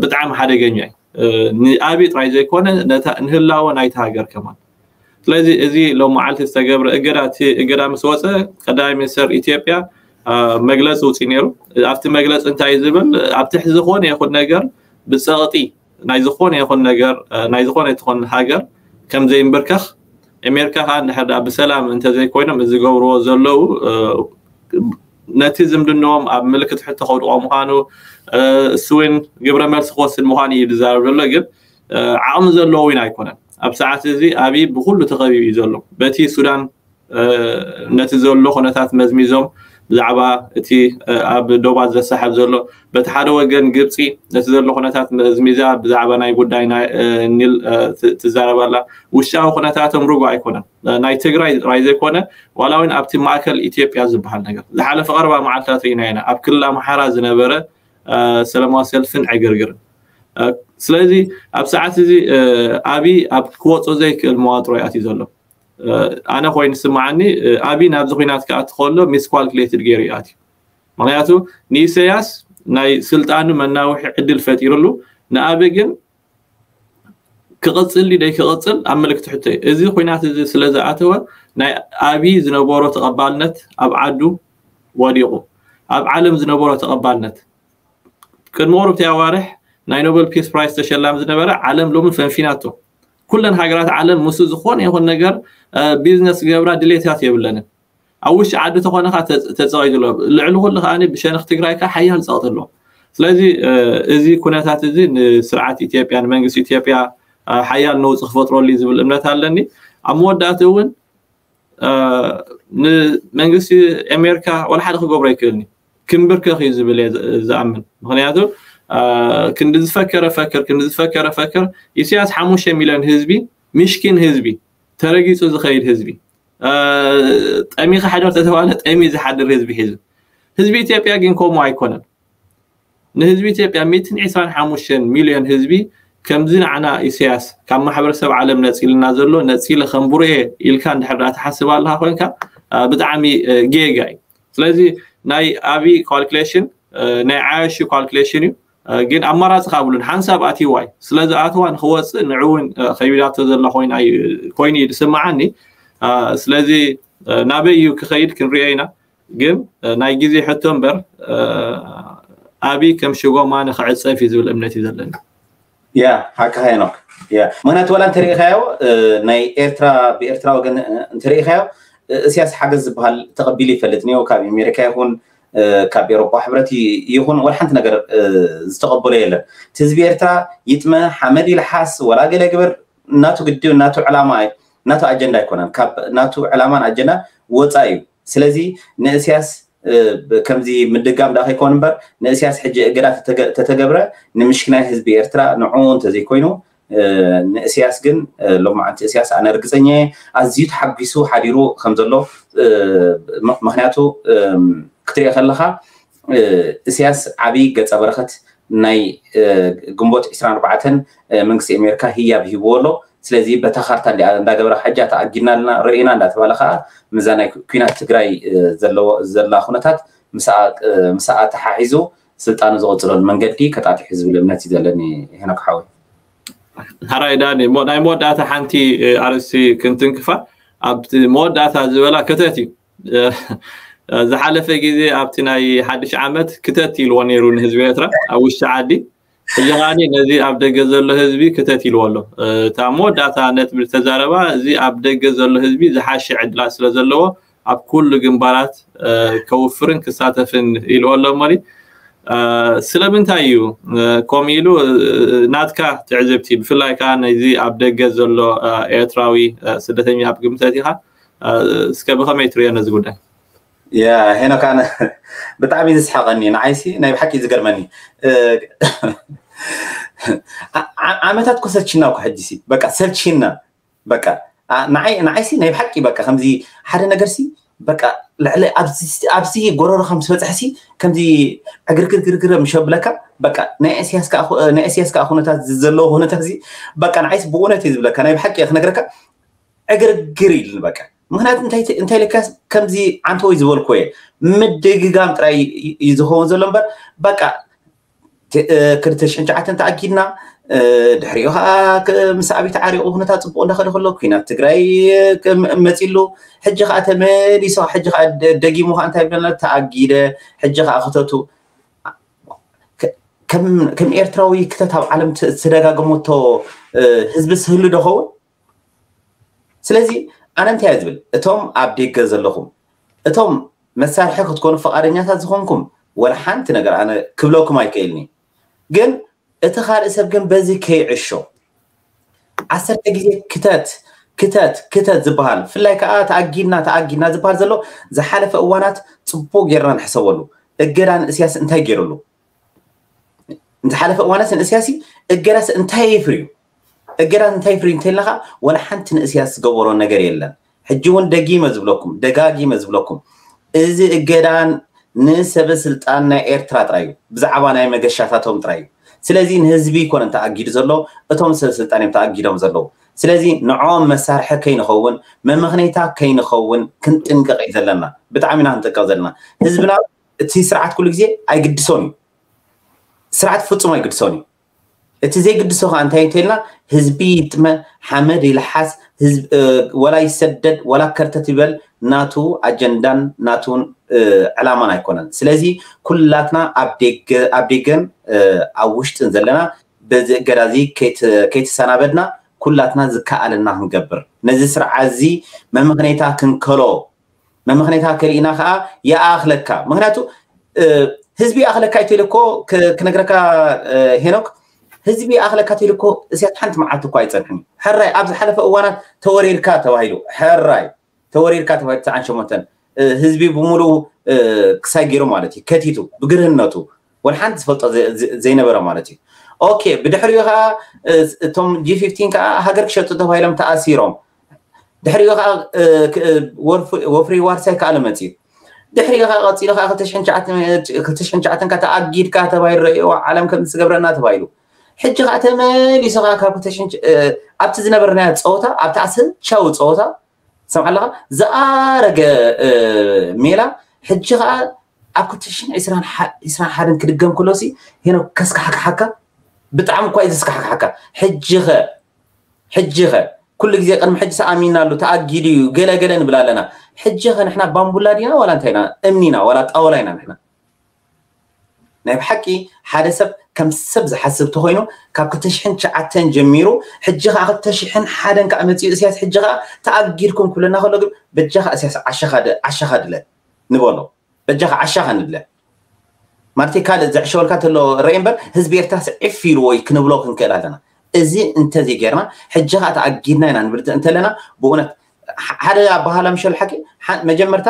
ብጣዕሚ ሓደገኛ እዩ ንኣብየት ጥራይ ዘይኮነ ንህላወ ናይቲ ሃገር ከማል ስለዚ እዚ ሎም መዓልቲ ዝተገብረ እገዳ እቲ እገዳ ምስ ወፀ ቀዳማይ ሚኒስተር ኢትዮጵያ መግለፂ ውፅኢ ነይሩ ኣብቲ መግለፂ እንታይ ዝብል ኣብቲ ዝኾነ ይኹን ነገር ብፀቕጢ ናይ ዝኾነ ይኹን ነገር ናይ ዝኾነ ይትኾን ሃገር ከም ዘይምብርከኽ ኣሜሪካ ከዓ ንድሕር ብሰላም እንተዘይኮይኖም ዝገብርዎ ዘለው ነቲ ዝምድንኦም ኣብ ምልክት ሕቶ ከውድቆ ምዃኑ እሱ እውን ግብረ መልሲ ክወስድ ምዃኑ እዩ ዝዛረብ ዘሎ ግን ዓቕሚ ዘለዎ እውን ኣይኮነን ኣብ ሰዓት እዚ ኣብዪ ብኩሉ ተኸቢብ እዩ ዘሎ በቲ ሱዳን ነቲ ዘሎ ኩነታት መዝሚዞም ብዛዕባ እቲ ኣብ ዶባት ዘሰሓብ ዘሎ በቲ ሓደ ወገን ግብፂ ነቲ ዘሎ ኩነታት ዝሚዛ ብዛዕባ ናይ ጉዳይ ኒል ትዛረባላ ውሽጣዊ ኩነታቶም ርጉ ኣይኮነን ናይ ትግራይ ጥራይ ዘይኮነ ዋላ እውን ኣብቲ ማእከል ኢትዮጵያ ዝበሃል ነገር ዝሓለፈ ቀረባ መዓልትታት ኢና ኢና ኣብ ክልል ኣምሓራ ዝነበረ ሰለማዊ ሰልፍን ዕግርግርን ስለዚ ኣብ ሰዓት እዚ ኣብይ ኣብ ክወፆ ዘይክእል መዋጥሮ ኣትዩ ዘሎ ኣነ ኮይኑ ስማዓኒ ኣብይ ናብዚ ኩናት ክኣት ከሎ ሚስኳልኩሌትድ ገይሩ ይኣት እዩ ምክንያቱ ንኢሰያስ ናይ ስልጣኑ መናውሒ ዕድል ፈጢሩሉ ንኣበ ግን ክቕፅል ደይክቕፅል ኣብ ምልክቲ ሕቶ እዩ እዚ ኩናት እዚ ስለ ዝኣተወ ናይ ኣብይ ዝነበሮ ተቐባልነት ኣብ ዓዱ ወዲቑ ኣብ ዓለም ዝነበሮ ተቐባልነት ቅድሚ ቁርብቲ ኣዋርሕ ናይ ኖበል ፒስ ፕራይስ ተሸላሚ ዝነበረ ዓለም ሎምን ፈንፊናቶ كلن هاجرات عالم مسوز خون يهون نجر آه، بيزنس جبرا دليت هات يبلنا أوش عادة خونا خات تزايد له العلو كل خاني بشان اختجرايك حيا الزاد له فلذي إذا آه، كنا تعتزي سرعة إثيوبيا يعني مانجس إثيوبيا آه، حيا النوز خفوت رولي زبل إمنا تعلني عم ودات وين مانجس أمريكا ولا حد خبر يكلني كم بركة خيز بلي زامن خلينا نقول كنت فكر فكر كنت فكر فكر يسياس حموشة ميلان هزبي مشكين هزبي ترقيتو زخيل هزبي ጠሚ ክሓደር ተተባለ ጠሚ ዝሓድር ህዝቢ ሒዙ ህዝቢ ኢትዮጵያ ግን ከምኡ ኣይኮነን ንህዝቢ ኢትዮጵያ 125 ሚልዮን ህዝቢ ከምዚ ንዓና ኢሳያስ ካብ ማሕበረሰብ ዓለም ነፂልና ዘሎ ነፂለ ከም ቡርኤ ኢልካ እንድሕር ዳ ተሓስባ ኣለካ ኮንካ ብጣዕሚ ጌጋ እዩ ስለዚ ናይ ዓብዪ ካልኩሌሽን ናይ ዓያሹ ካልኩሌሽን እዩ ግን ኣማራፂ ካብሉን ሓንሳብ ኣትዋ እዩ ስለዚ ኣትዋ ንክወፅእ ንዕውን ከይብላቶ ዘላ ኮይኑ እዩ ዝስማዓኒ ስለዚ ናበይ እዩ ክኸይድ ክንሪኦ ኢና ግን ናይ ግዜ ሕቶ እምበር ኣብይ ከም ሽጎማነ ክዕፀፍ እዩ ዝብል እምነት እዩ ዘለና ያ ሓቂ ሃይኖክ ያ ምክንያቱ ዋላ እንተሪኢካዮ ናይ ኤርትራ ብኤርትራ ወገን እንተሪኢካዮ እስያስ ሓገዝ ዝበሃል ተቐቢሉ ይፈልጥ ኒዮ ካብ ኣሜሪካ ይኹን كاب وحبرتي يهون ولا حنت نقدر نستقبل يلا تزبيرتا يتم حمد الحاس ولا قال يكبر ناتو قدي ناتو علاماي ناتو اجندا يكون كاب ناتو علامان اجندا وطايو سلازي نسياس كمزي مدقام داخل يكون بر نسياس حج قرا تتغبر نمشكنا حزب ارترا نعون تزي كوينو نسياس جن لو ما انت سياس انا رقزنيه ازيد حبسو حديرو خمزلو مخناتو ክትሪኦ ከለካ እስያስ ዓብይ ገፀ በረከት ናይ ግንቦት 24 መንግስቲ ኣሜሪካ ህያብ ሂብዎ ኣሎ ስለዚ በታ ካርታ እንዳገበረ ሓጃ ተኣጊድና ኣለና ርኢና እንዳተባለ ከዓ ምዛ ናይ ኩናት ትግራይ ዘላ ኩነታት ምስኣ ተሓሒዙ ስልጣኑ ዝቕፅለሉ መንገዲ ከጣጢሑ ዝብል እምነት እዩ ዘለኒ ሄኖክ ሓወይ ሓራይ ዳኒ ናይ መወዳእታ ሓንቲ ኣርእስቲ ክንትንክፋ ኣብቲ መወዳእታ ዝበላ ክተት እዩ ዝሓለፈ ግዜ ኣብቲ ናይ ሓድሽ ዓመት ክተት ኢልዎ ነይሩ ንህዝቢ ኤርትራ ኣብ ውሽጢ ዓዲ እዚ ከዓኒ ነዚ ኣብ ደገ ዘሎ ህዝቢ ክተት ኢልዎ ኣሎ እታ መወዳእታ ነትብል ተዛረባ እዚ ኣብ ደገ ዘሎ ህዝቢ ዝሓሸ ዕድላት ስለ ዘለዎ ኣብ ኩሉ ግንባራት ከውፍርን ክሳተፍን ኢልዎ ኣሎ ሞኒ ስለምንታይ እዩ ከምኡ ኢሉ ናትካ ትዕዝብቲ ብፍላይ ከዓ ነዚ ኣብ ደገ ዘሎ ኤርትራዊ ስደተኛ ኣብ ግምተት ኢካ እስከ ብከመይ ትርዮ ነዚ ጉዳይ ያ ሄኖካ ብጣዕሚ ዝስሓቐኒ ንዓይሲ ናይ ብሓቂ ዝገርመኒ ዓመታት ኮ ሰልችና እኳ ሕጂሲ በቃ ሰልችና በቃ ንዓይሲ ናይ ብሓቂ በቃ ከምዚ ሓደ ነገርሲ በቃ ልዕሊ ኣብዚ ጎረሮ ከም ዝበፅሕሲ ከምዚ ዕግርግርግርግር ምሸብለካ በቃ ናይ እስያስ ከዓ ኩነታት ዘለዎ ኩነታት እዚ በቃ ንዓይሲ ብእውነት እዩ ዝብለካ ናይ ብሓቂ ክነግረካ ዕግርግር ኢሉን በቃ ምክንያቱ እንታይ ልካስ ከምዚ ዓንተ ወይ ዝበልኮ እየ ምድግጋም ጥራይ እዩ ዝኸውን ዘሎ እምበር በቃ ክልተ ሽሕን ሸዓተን ተኣኪድና ድሕሪኡ ከዓ ምስ ዓብዪ ተዓሪቑ ኩነታት ፅቡቅ እንዳኸደ ከሎ ኩናት ትግራይ መፂሉ ሕጂ ከዓ ተመሊሶ ሕጂ ከዓ ደጊሙ ከዓ እንታይ ብለና ተኣጊደ ሕጂ ከዓ ክተቱ ከም ኤርትራዊ ክተት ኣብ ዓለም ዝተደጋገመቶ ህዝቢ ስህሉ ዶኸውን ስለዚ ኣነ እንታይ እየ ዝብል እቶም ኣብ ደገ ዘለኹም እቶም መሳርሒ ክትኮኑ ፈቃደኛታት ዝኮንኩም ወላ ሓንቲ ነገር ኣነ ክብለኩም ኣይክእልኒ ግን እቲ ካልእ ሰብ ግን በዚ ከይዕሾ ዓሰርተ ግዜ ክተት ክተት ክተት ዝበሃል ብፍላይ ከዓ ተኣጊድና ተኣጊድና ዝበሃል ዘሎ ዝሓለፈ እዋናት ፅቡቅ ጌርና ንሕሰበሉ እገዳ ንእስያስ እንታይ ገይሩሉ ዝሓለፈ እዋናት ንእስያሲ እገዳስ እንታይ የፍርዩ እገዳ እንታይ ፍሪ እንተኢልናካ ወላ ሓንቲ ንእስያ ዝገበሮ ነገር የለን ሕጂ እውን ደጊመ ዝብለኩም ደጋጊመ ዝብለኩም እዚ እገዳን ንሰበስልጣን ናይ ኤርትራ ጥራይ እዩ ብዛዕባ ናይ መገሻታቶም ጥራይ እዩ ስለዚ ንህዝቢ ይኮነ ተኣጊዱ ዘሎ እቶም ሰበስልጣን እዮም ተኣጊዶም ዘለዉ ስለዚ ንዖም መሳርሒ ከይንኸውን መምክኔታ ከይንኸውን ክንጥንቀቕ እዩ ዘለና ብጣዕሚ ኢና ክንጥቀቕ ዘለና ህዝብና እቲ ስርዓት ኩሉ ግዜ ኣይግድሶን እዩ ስርዓት ፍፁም ኣይግድሶን እዩ እቲ ዘይግድሶ ከዓ እንታይ እንተ ኢልና ህዝቢ ይጥመ ሓመድ ይልሓስ ወላ ይሰደድ ወላ ከርተት ይበል ናቱ ኣጀንዳን ናቱን ዕላማን ኣይኮነን ስለዚ ኩላትና ኣብ ደገን ኣብ ውሽጥን ዘለና በዚ እገዳ እዚ ከይተሰናበድና ኩላትና ዝከኣልና ክንገብር ነዚ ስርዓ እዚ መምክኔታ ክንከሎ መምክኔታ ከልኢና ከዓ የኣኽለካ ምክንያቱ ህዝቢ ኣኽለካ ይተይልኮ ክነግረካ ሄኖክ هزبي أخلا كاتيلكو زيت حنت معطوا كويس الحين حراي أبز حلف أوانا توري الكات وايلو حراي توري الكات وايت عن شو متن هزبي بمولو كساجيرو مالتي كاتيتو بقرنتو والحنت فلت زي زينا برا مالتي أوكي بدحريو خا توم جي 15 كا هاجر كشتو ده وايلم تأسيرهم دحريو خا ورف وفري وارسيك على متي دحرية غاتي لغا تشحن جعتن تشحن جعتن كتا أجيد كاتا باير كم سقبرنا تبايلو ሕጂ ከዓ ተመሊሱ ከዓ ካልኩሌሽን ኣብቲ ዝነበርናዮ ፀወታ ኣብቲ ኣሰንቻዊ ፀወታ ሰምዓ ኣለካ ዝኣረገ ሜላ ሕጂ ከዓ ኣብ 221 ክድገም ከሎሲ ሄኖ ከስካሕካሓካ ብጣዕሚ እኳ እዩ ዘስካሕካሓካ ሕጂ ኸ ሕጂ ኸ ኩሉ ግዜ ቅድሚ ሕጂ ሰኣሚና ኣሎ ተኣጊድ እዩ ገለገለ ንብል ኣለና ሕጂ ኸ ንሕና ባምቡላ ዲና ዋላ እንታይ ኢና እምኒና ዋላ ጣወላ ኢና ንሕና ናይ ብሓቂ ሓደ ሰብ ከም ሰብ ዝሓስብ ተኮይኑ ካብ 209 ጀሚሩ ሕጂ ከዓ 201 ከዓ መፅኡ እስያስ ሕጂ ከዓ ተኣጊድኩም ክብለና ከሎ ግን በጃ ከዓ እስያስ ዓሻኻ ድለ ንበሎ በጃ ከዓ ዓሻኻ ንድለ ማለት ካልእ ዘዕሸወልካ ተሎ ርአ እምበር ህዝቢ ኤርትራ ስዕፍ ኢሉዎይ ክንብሎ ክንክእል ኣለና እዚ እንተዘይ ጌርና ሕጂ ከዓ ተኣጊድና ኢና ንብል እንተለና ብእውነት ሓደ ኣባህላ ምሸል ሓቂ መጀመርታ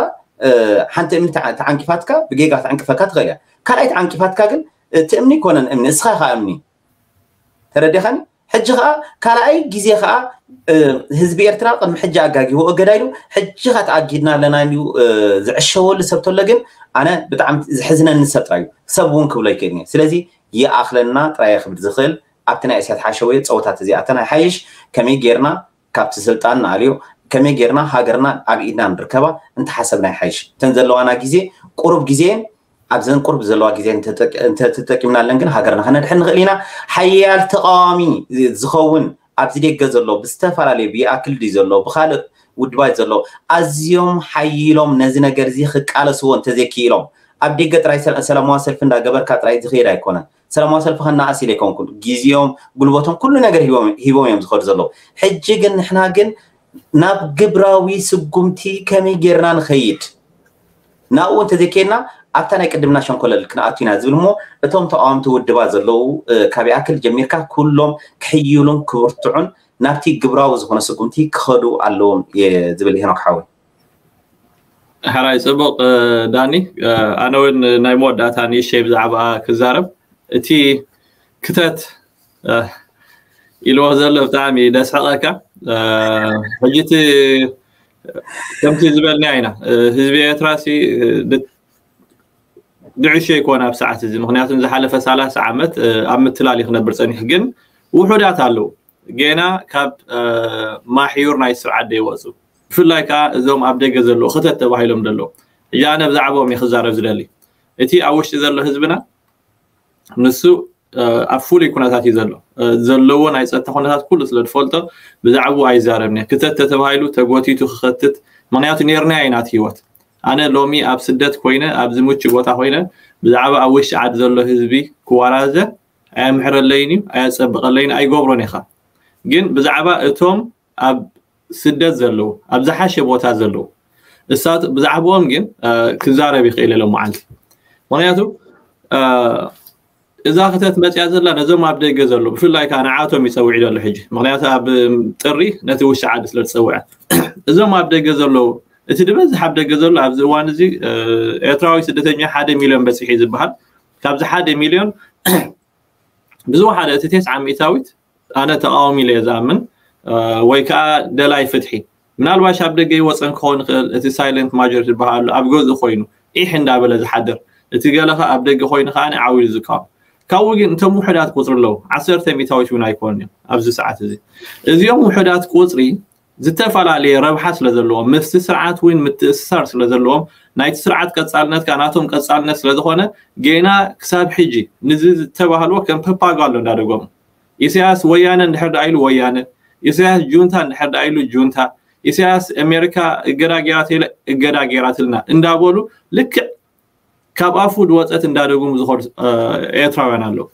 ሓንቲ እምኒ ተዓንቂፋትካ ብጌጋ ተዓንቂፈካ ትኽእል እያ ካልኣይ ተዓንቂፋትካ ግን እቲ እምኒ ኮነን እምኒ ንስኻ ከዓ እምኒ ተረዲኸኒ ሕጂ ከዓ ካልኣይ ግዜ ከዓ ህዝቢ ኤርትራ ቅድሚ ሕጂ ኣጋጊቦ ገዳይሉ ሕጂ ካ ተኣጊድና ኣለና እዩ ዝዕሸወሉ ሰብ ተሎ ግን ኣነ ብጣዕሚ ዝሕዝነኒ ሰብ ጥራይ እዩ ሰብ እውን ክብሎ ኣይክእልን እየ ስለዚ ይኣኽለና ጥራይ ክብል ዝኽእል ኣብቲ ናይ እስያ ተሓሸወየ ፀወታት እዚኣተን ኣይሓይሽ ከመይ ጌርና ካብቲ ስልጣን ንኣልዮ ከመይ ጌርና ሃገርና ኣብ ኢድና ንርከባ እንተሓሰብና ይሓይሽ እተን ዘለዋና ግዜ ቁሩብ ግዜን ኣብዘን ቁርብ ዘለዋ ግዜ እንተተጠቂምናለን ግን ሃገርና ክነድሕን ንኽእል ኢና ሓያል ተቃዋሚ ዝኸውን ኣብዚ ደገ ዘሎ ብዝተፈላለዩ ብየኣክል ድዩ ዘሎ ብካልእ ውድባት ዘሎ ኣዝዮም ሓይሎም ነዚ ነገር እዚ ክቃለስዎ እንተዘይክኢሎም ኣብ ደገ ጥራይ ሰላማዊ ሰልፊ እንዳገበርካ ጥራይ ዝክየድ ኣይኮነን ሰላማዊ ሰልፊ ከናእስ ኢለ ይኮንኩን ግዜዮም ጉልበቶም ኩሉ ነገር ሂቦም እዮም ዝኸዱ ዘለዉ ሕጂ ግን ንሕና ግን ናብ ግብራዊ ስጉምቲ ከመይ ጌርና ንኸይድ ናብኡ እንተዘይከድና ኣብታ ናይ ቅድምና ሸንኮለል ክንኣቱ ኢና ዝብል እሞ እቶም ተቃዋምቲ ውድባ ዘለው ካብኣ ክል ጀሚርካ ኩሎም ክሕይሉን ክብርትዑን ናብቲ ግብራዊ ዝኮነ ስጉምቲ ክኸዱ ኣለዎም ዝብል ሄኖክ ሓወይ ሕራይ ፅቡቅ ዳኒ ኣነ እውን ናይ መወዳእታ ንእሸይ ብዛዕባ ክዛረብ እቲ ክተት ኢልዎ ዘሎ ብጣዕሚ ደስሕቀካ ሕጂ እቲ ከምቲ ዝበልኒ ኢና ህዝቢ ኤርትራ ንዕሾ ይኮነ ኣብ ሰዓት እዚ ምክንያቱ ዝሓለፈ ሳላስ ዓመት ኣብ ምትላሊክ ነብር ፀኒሕ ግን ውሑዳት ኣለው ገና ካብ ማሕዩር ናይ ስርዓት ደይወፁ ብፍላይ ከዓ እዞም ኣብ ደገ ዘለዎ ክተት ተባሂሎም ደለው እያ ኣነ ብዛዕባኦም እየ ክዛረብ ዝደሊ እቲ ኣብ ውሽጢ ዘሎ ህዝብና ንሱ ኣብ ፍሉይ ኩነታት እዩ ዘሎ ዘለዎ ናይ ፀጥታ ኩነታት ኩሉ ስለዝፈልጦ ብዛዕባኡ ኣይዛረብኒ ክተተ ተባሂሉ ተጎቲቱ ክኸትት ምክንያቱ ነርና ኢናት ሂወት أنا لومي أب سدت كوينة أب زموت شغوتا هوينة بزعب أوش عاد ذلو هزبي كوارازة أم محر الليني أي سبق الليني أي قبرو نيخا جن بزعب أتوم أب سدت زلو أب بوتا زلو السات بزعب وام جن أه كزارة بيخي إلي لوم عالي ونياتو أه إذا خطت متى أزل لنا زم عبد الجزل بفي الله كان عاتو يسوي عيد الحج مغنياتها بتري نتوش عاد سلسلة سوعة زم عبد الجزل እቲ ዝበዝሕ ኣብ ደገ ዘሎ ኣብዚ እዋን እዚ ኤርትራዊ ስደተኛ ሓደ ሚልዮን በፂሒ ዝበሃል ካብዚ ሓደ ሚልዮን ብዝወሓደ እቲ ተስዓ ሚእታዊት ኣነ ተቃዋሚ ኢለ ዝኣምን ወይ ከዓ ደላይ ፍትሒ ምናልባሽ ኣብ ደገ ይወፀን ክኸውን ይኽእል እቲ ሳይለንት ማጆሪቲ ዝበሃሉ ኣብ ገዝኡ ኮይኑ ኢሕ እንዳበለ ዝሓድር እቲ ገለኻ ኣብ ደገ ኮይኑ ከዓ ዓብዩ ዝቃወም ካብኡ ግን እቶም ውሕዳት ቁፅሪ ኣለዉ ዓሰርተ ሚእታዊት እውን ኣይኮኑ እዮም ኣብዚ ሰዓት እዚ እዚኦም ውሕዳት ቁፅሪ ዝተፈላለየ ረብሓ ስለ ዘለዎም ምስቲ ስርዓት እውን ምትእስሳር ስለ ዘለዎም ናይቲ ስርዓት ቀፃልነት ካ ናቶም ቀፃልነት ስለዝኮነ ገና ክሳብ ሕጂ ንዚ ዝተባህልዎ ከም ፐፓጋሎ እንዳደጎሙ ኢሳያስ ወያነ እንድሕር ዳኢሉ ወያነ ኢሳያስ ጁንታ እንድሕር ዳኢሉ ጁንታ ኢሳያስ ኣሜሪካ እገዳጌራ ተለ እገዳጌራ ትልና እንዳበሉ ልክዕ ካብ ኣፉ ድወፀት እንዳደጉሙ ዝኮዱ ኤርትራውያን ኣለው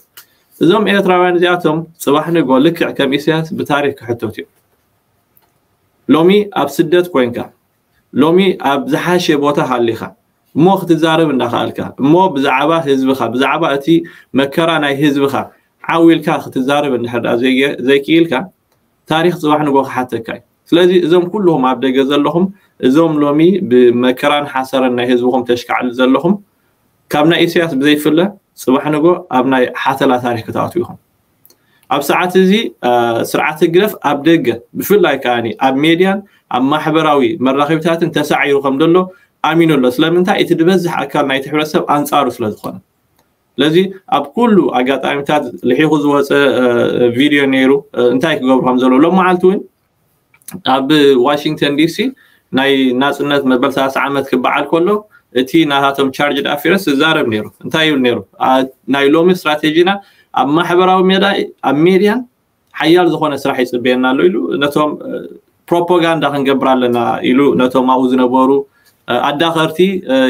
እዞም ኤርትራውያን እዚኣቶም ፅባሕ ንጎ ልክዕ ከም ኢሳያስ ብታሪክ ክሕተት እዮም ሎሚ ኣብ ስደት ኮይንካ ሎሚ ኣብ ዝሓሸ ቦታ ሃሊኻ እሞ ክትዛረብ እናኽኣልካ እሞ ብዛዕባ ህዝብኻ ብዛዕባ እቲ መከራ ናይ ህዝብኻ ዓዊልካ ክትዛረብ እንድሕር ዘይክኢልካ ታሪክ ፅባሕ ንጎ ክሓተካ እዩ ስለዚ እዞም ኩልኹም ኣብ ደገ ዘለኹም እዞም ሎሚ ብመከራን ሓሰረን ናይ ህዝብኹም ተሽካዕሉ ዘለኹም ካብ ናይ ኢሳያስ ብዘይፍለ ፅባሕ ንጎ ኣብ ናይ ሓተላ ታሪክ ክተኣትው ኢኹም ኣብ ሰዓት እዚ ስርዓት ህግደፍ ኣብ ደገ ብፍላይ ከዓኒ ኣብ ሜድያን ኣብ ማሕበራዊ መራኪብታትን ተሳዒሩ ከም ዘሎ ኣሚኑ ኣሎ ስለምንታይ እቲ ዝበዝሕ ኣካል ናይቲ ሕብረተሰብ ኣንፃሩ ስለዝኮነ ስለዚ ኣብ ኩሉ ኣጋጣሚታት ልሒኹ ዝወፀ ቪድዮ ነይሩ እንታይ ክገብሩ ከም ዘሎ ሎመዓልቲ እውን ኣብ ዋሽንግተን ዲሲ ናይ ናፅነት መበል 30 ዓመት ክበዓል ከሎ እቲ ናታቶም ቻርጅድ ኣፌረንስ ዝዛረብ ነይሩ እንታይ ይብል ነይሩ ናይ ሎሚ ስትራቴጂና ኣብ ማሕበራዊ ሜዳ ኣብ ሜድያ ሓያል ዝኮነ ስራሕ ይፅበየና ኣሎ ኢሉ ነቶም ፕሮፓጋንዳ ክንገብር ኣለና ኢሉ ነቶም ኣብኡ ዝነበሩ ኣዳኸርቲ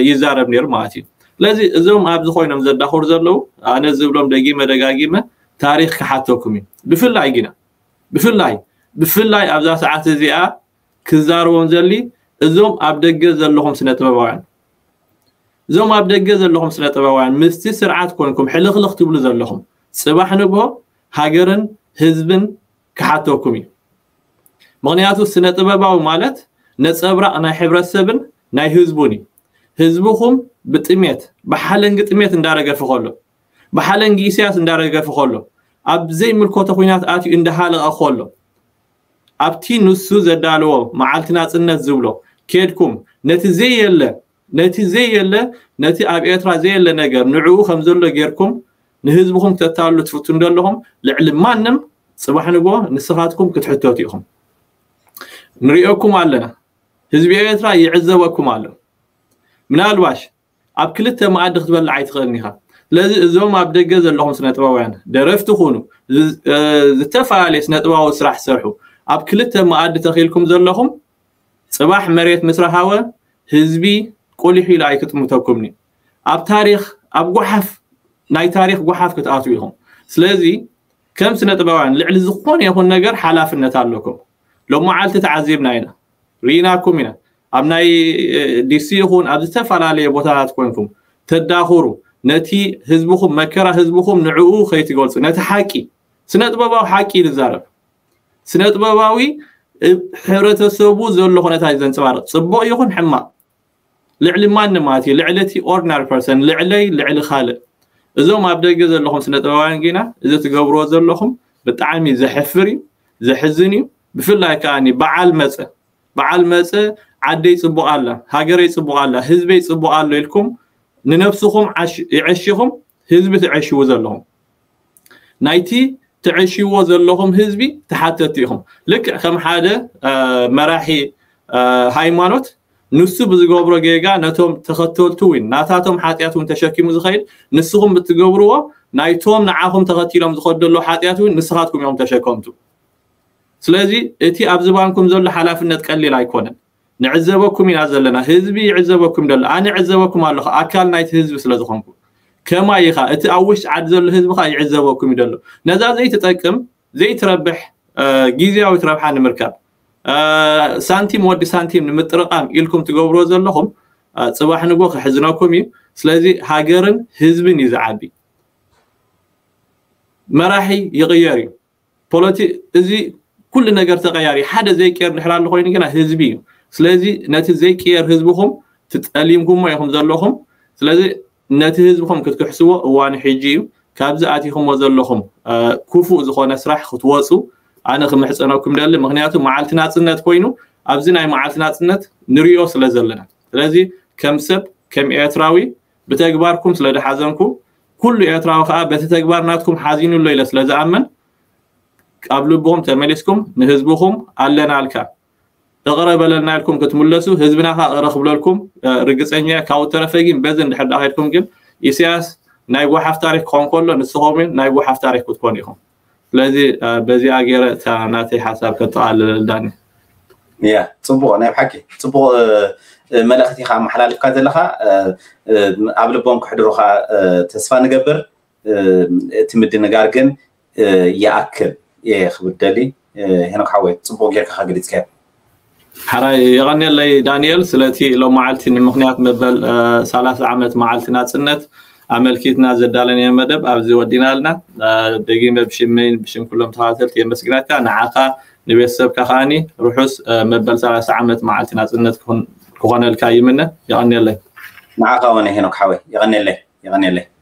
ይዛረብ ነይሩ ማለት እዩ ስለዚ እዞም ኣብዚ ኮይኖም ዘዳኽሩ ዘለው ኣነ ዝብሎም ደጊመ ደጋጊመ ታሪክ ክሓተኩም እዩ ብፍላይ ግና ብፍላይ ብፍላይ ኣብዛ ሰዓት እዚኣ ክዛርቦም ዘሊ እዞም ኣብ ደገ ዘለኹም ስነ ጥበባውያን እዞም ኣብ ደገ ዘለኹም ስነ ጥበባውያን ምስቲ ስርዓት ኮይንኩም ሕልክልክ ትብሉ ዘለኹም ፅባሕ ንግሆ ሃገርን ህዝብን ክሓተኩም እዩ ምክንያቱ ስነ ጥበባዊ ማለት ነፀብራቅ ናይ ሕብረተሰብን ናይ ህዝቡን እዩ ህዝብኹም ብጥሜት ብሓለንጊ ጥሜት እንዳረገፍ ከሎ ብሓለንጊ እስያስ እንዳረገፍ ከሎ ኣብ ዘይምልኮቶ ኩናት ኣትዩ እንዳሃለቀ ከሎ ኣብቲ ንሱ ዘዳልዎ መዓልቲ ናፅነት ዝብሎ ኬድኩም ነቲ ዘየለ ነቲ ዘየለ ነቲ ኣብ ኤርትራ ዘየለ ነገር ንዕኡ ከም ዘሎ ጌርኩም نهزبهم كتتالو تفوتون لهم لعلم ما نم صباح نقو نسخاتكم كتحتوتيهم نريئكم علينا هزبي ايترا يعزوكم علينا من الواش اب كلتا ما عاد تخبل عيت غنيها لازم زو ما بدا جز لهم سنه طوا وين درفت خونو زتفا لي سنه طوا وسرح سرحو اب كلتا ما عاد تخيلكم زلهم صباح مريت مسرحاوه هزبي قولي حيل عيكت متكمني اب تاريخ اب قحف ናይ ታሪክ ጓሓፍክት ኣትው ኢኹም ስለዚ ከም ስነ ጥበባውያን ልዕሊ ዝኾነ ይኹን ነገር ሓላፍነት ኣለኩም ሎም መዓልቲ ተዓዚብና ኢና ርኢናኩም ኢና ኣብ ናይ ዲሲ ይኹን ኣብ ዝተፈላለየ ቦታታት ኮይንኩም ተዳኽሩ ነቲ ህዝብኹም መከራ ህዝብኹም ንዕኡ ከይትገልፁ ነቲ ሓቂ ስነ ጥበባዊ ሓቂ ንዛረብ ስነ ጥበባዊ ሕብረተሰቡ ዘሎ ኩነታት ዘንፀባርቕ ፅቡቅ ይኹን ሕማቅ ልዕሊ ማንም ማለት እዩ ልዕሊ እቲ ኦርዲናሪ ፐርሰን ልዕለይ ልዕሊ ካልእ እዞም ኣብ ደገ ዘለኹም ስነጥበባውያን ግና እዚ ትገብርዎ ዘለኹም ብጣዕሚ ዘሕፍር እዩ ዘሕዝን እዩ ብፍላይ ከዓኒ በዓል መፀ በዓል መፀ ዓደይ ፅቡቅ ኣላ ሃገረይ ፅቡቅ ኣላ ህዝበይ ፅቡቅ ኣሎ ኢልኩም ንነብስኹም ይዕሽኹም ህዝቢ ትዕሽዎ ዘለኹም ናይቲ ትዕሽዎ ዘለኹም ህዝቢ ተሓተቲ ኢኹም ልክዕ ከም ሓደ መራሒ ሃይማኖት نسو بزغوبرو جيغا نتوم تخطلتوين ناتاتوم حاطياتون تشكيمو زخيل نسوهم بتغوبروا نايتوم نعاهم تغتيلهم زخدلو حاطياتوين نسراتكم يوم تشكمتو سلازي اتي ابزبانكم زول حلاف النت قليل ايكون نعزبكم ينا زلنا حزبي يعزبكم دل انا عزبكم الله اكل نايت حزب سلازخكم كما يخا اتي اوش عاد زول حزب خا يعزبكم يدلو نزا زي تتقم زي تربح جيزي او تربحان مركب ሳንቲም ወዲ ሳንቲም ንምጥርቃም ኢልኩም ትገብሮ ዘለኹም ፅባሕ ንጎ ክሕዝነኩም እዩ ስለዚ ሃገርን ህዝብን እዩ ዝዓቢ መራሒ ይቕየር እዩ ፖለቲ እዚ ኩሉ ነገር ተቀያሪ ሓደ ዘይቅየር ድሕር ኣሎ ኮይኑ ግና ህዝቢ እዩ ስለዚ ነቲ ዘይቅየር ህዝብኩም ትጠሊምኩሞ ኢኹም ዘለኹም ስለዚ ነቲ ህዝብኩም ክትክሕስዎ እዋን ሕጂ እዩ ካብዚ ኣትኹሞ ዘለኹም ክፉእ ዝኮነ ስራሕ ክትወፁ ኣነ ክምሕፀነኩም ደሊ ምክንያቱ መዓልቲ ናፅነት ኮይኑ ኣብዚ ናይ መዓልቲ ናፅነት ንሪኦ ስለ ዘለና ስለዚ ከም ሰብ ከም ኤርትራዊ ብተግባርኩም ስለ ደሓዘንኩ ኩሉ ኤርትራዊ ከዓ በቲ ተግባር ናትኩም ሓዚኑሎ ኢለ ስለ ዝኣመን ኣብ ልቦም ተመሊስኩም ንህዝብኩም ኣለና ኣልካ እቕረበለና ኢልኩም ክትምለሱ ህዝብና ከዓ እቕረ ክብለልኩም ርግፀኛ ካብኡ ተረፈ ግን በዚ እንድሕር ዳኸድኩም ግን ኢሳያስ ናይ ጓሓፍ ታሪክ ክኾን ከሎ ንስኹም ናይ ጓሓፍ ታሪክ ክትኮኑ ኢኹም لذي بزي أجر تاناتي حساب كتعال داني يا تبغى أنا بحكي تبغى ملاختي خام حلال في كذا لخا قبل بوم كحدرو خا تسفى نجبر تمد نجارجن يأكل يا خبر دلي هنا حاوي تبغى غير كحاجة كيف هرا يغني لي دانيال سلتي لو معلتي مخنيات مبل ثلاث عامات معلتي ناتسنت عمل كيت نازل دالني مدب أبزي ودينا لنا دقيمة بشمين بشم كلهم تغاثل تيام بس قناتك نعاقة نبي السبكة خاني روحوس آه، مبل سالة سعمت معالتي نازل نتكون كغانا الكايمنة يغني الله نعاقة واني هنا كحوي يغني الله يغني الله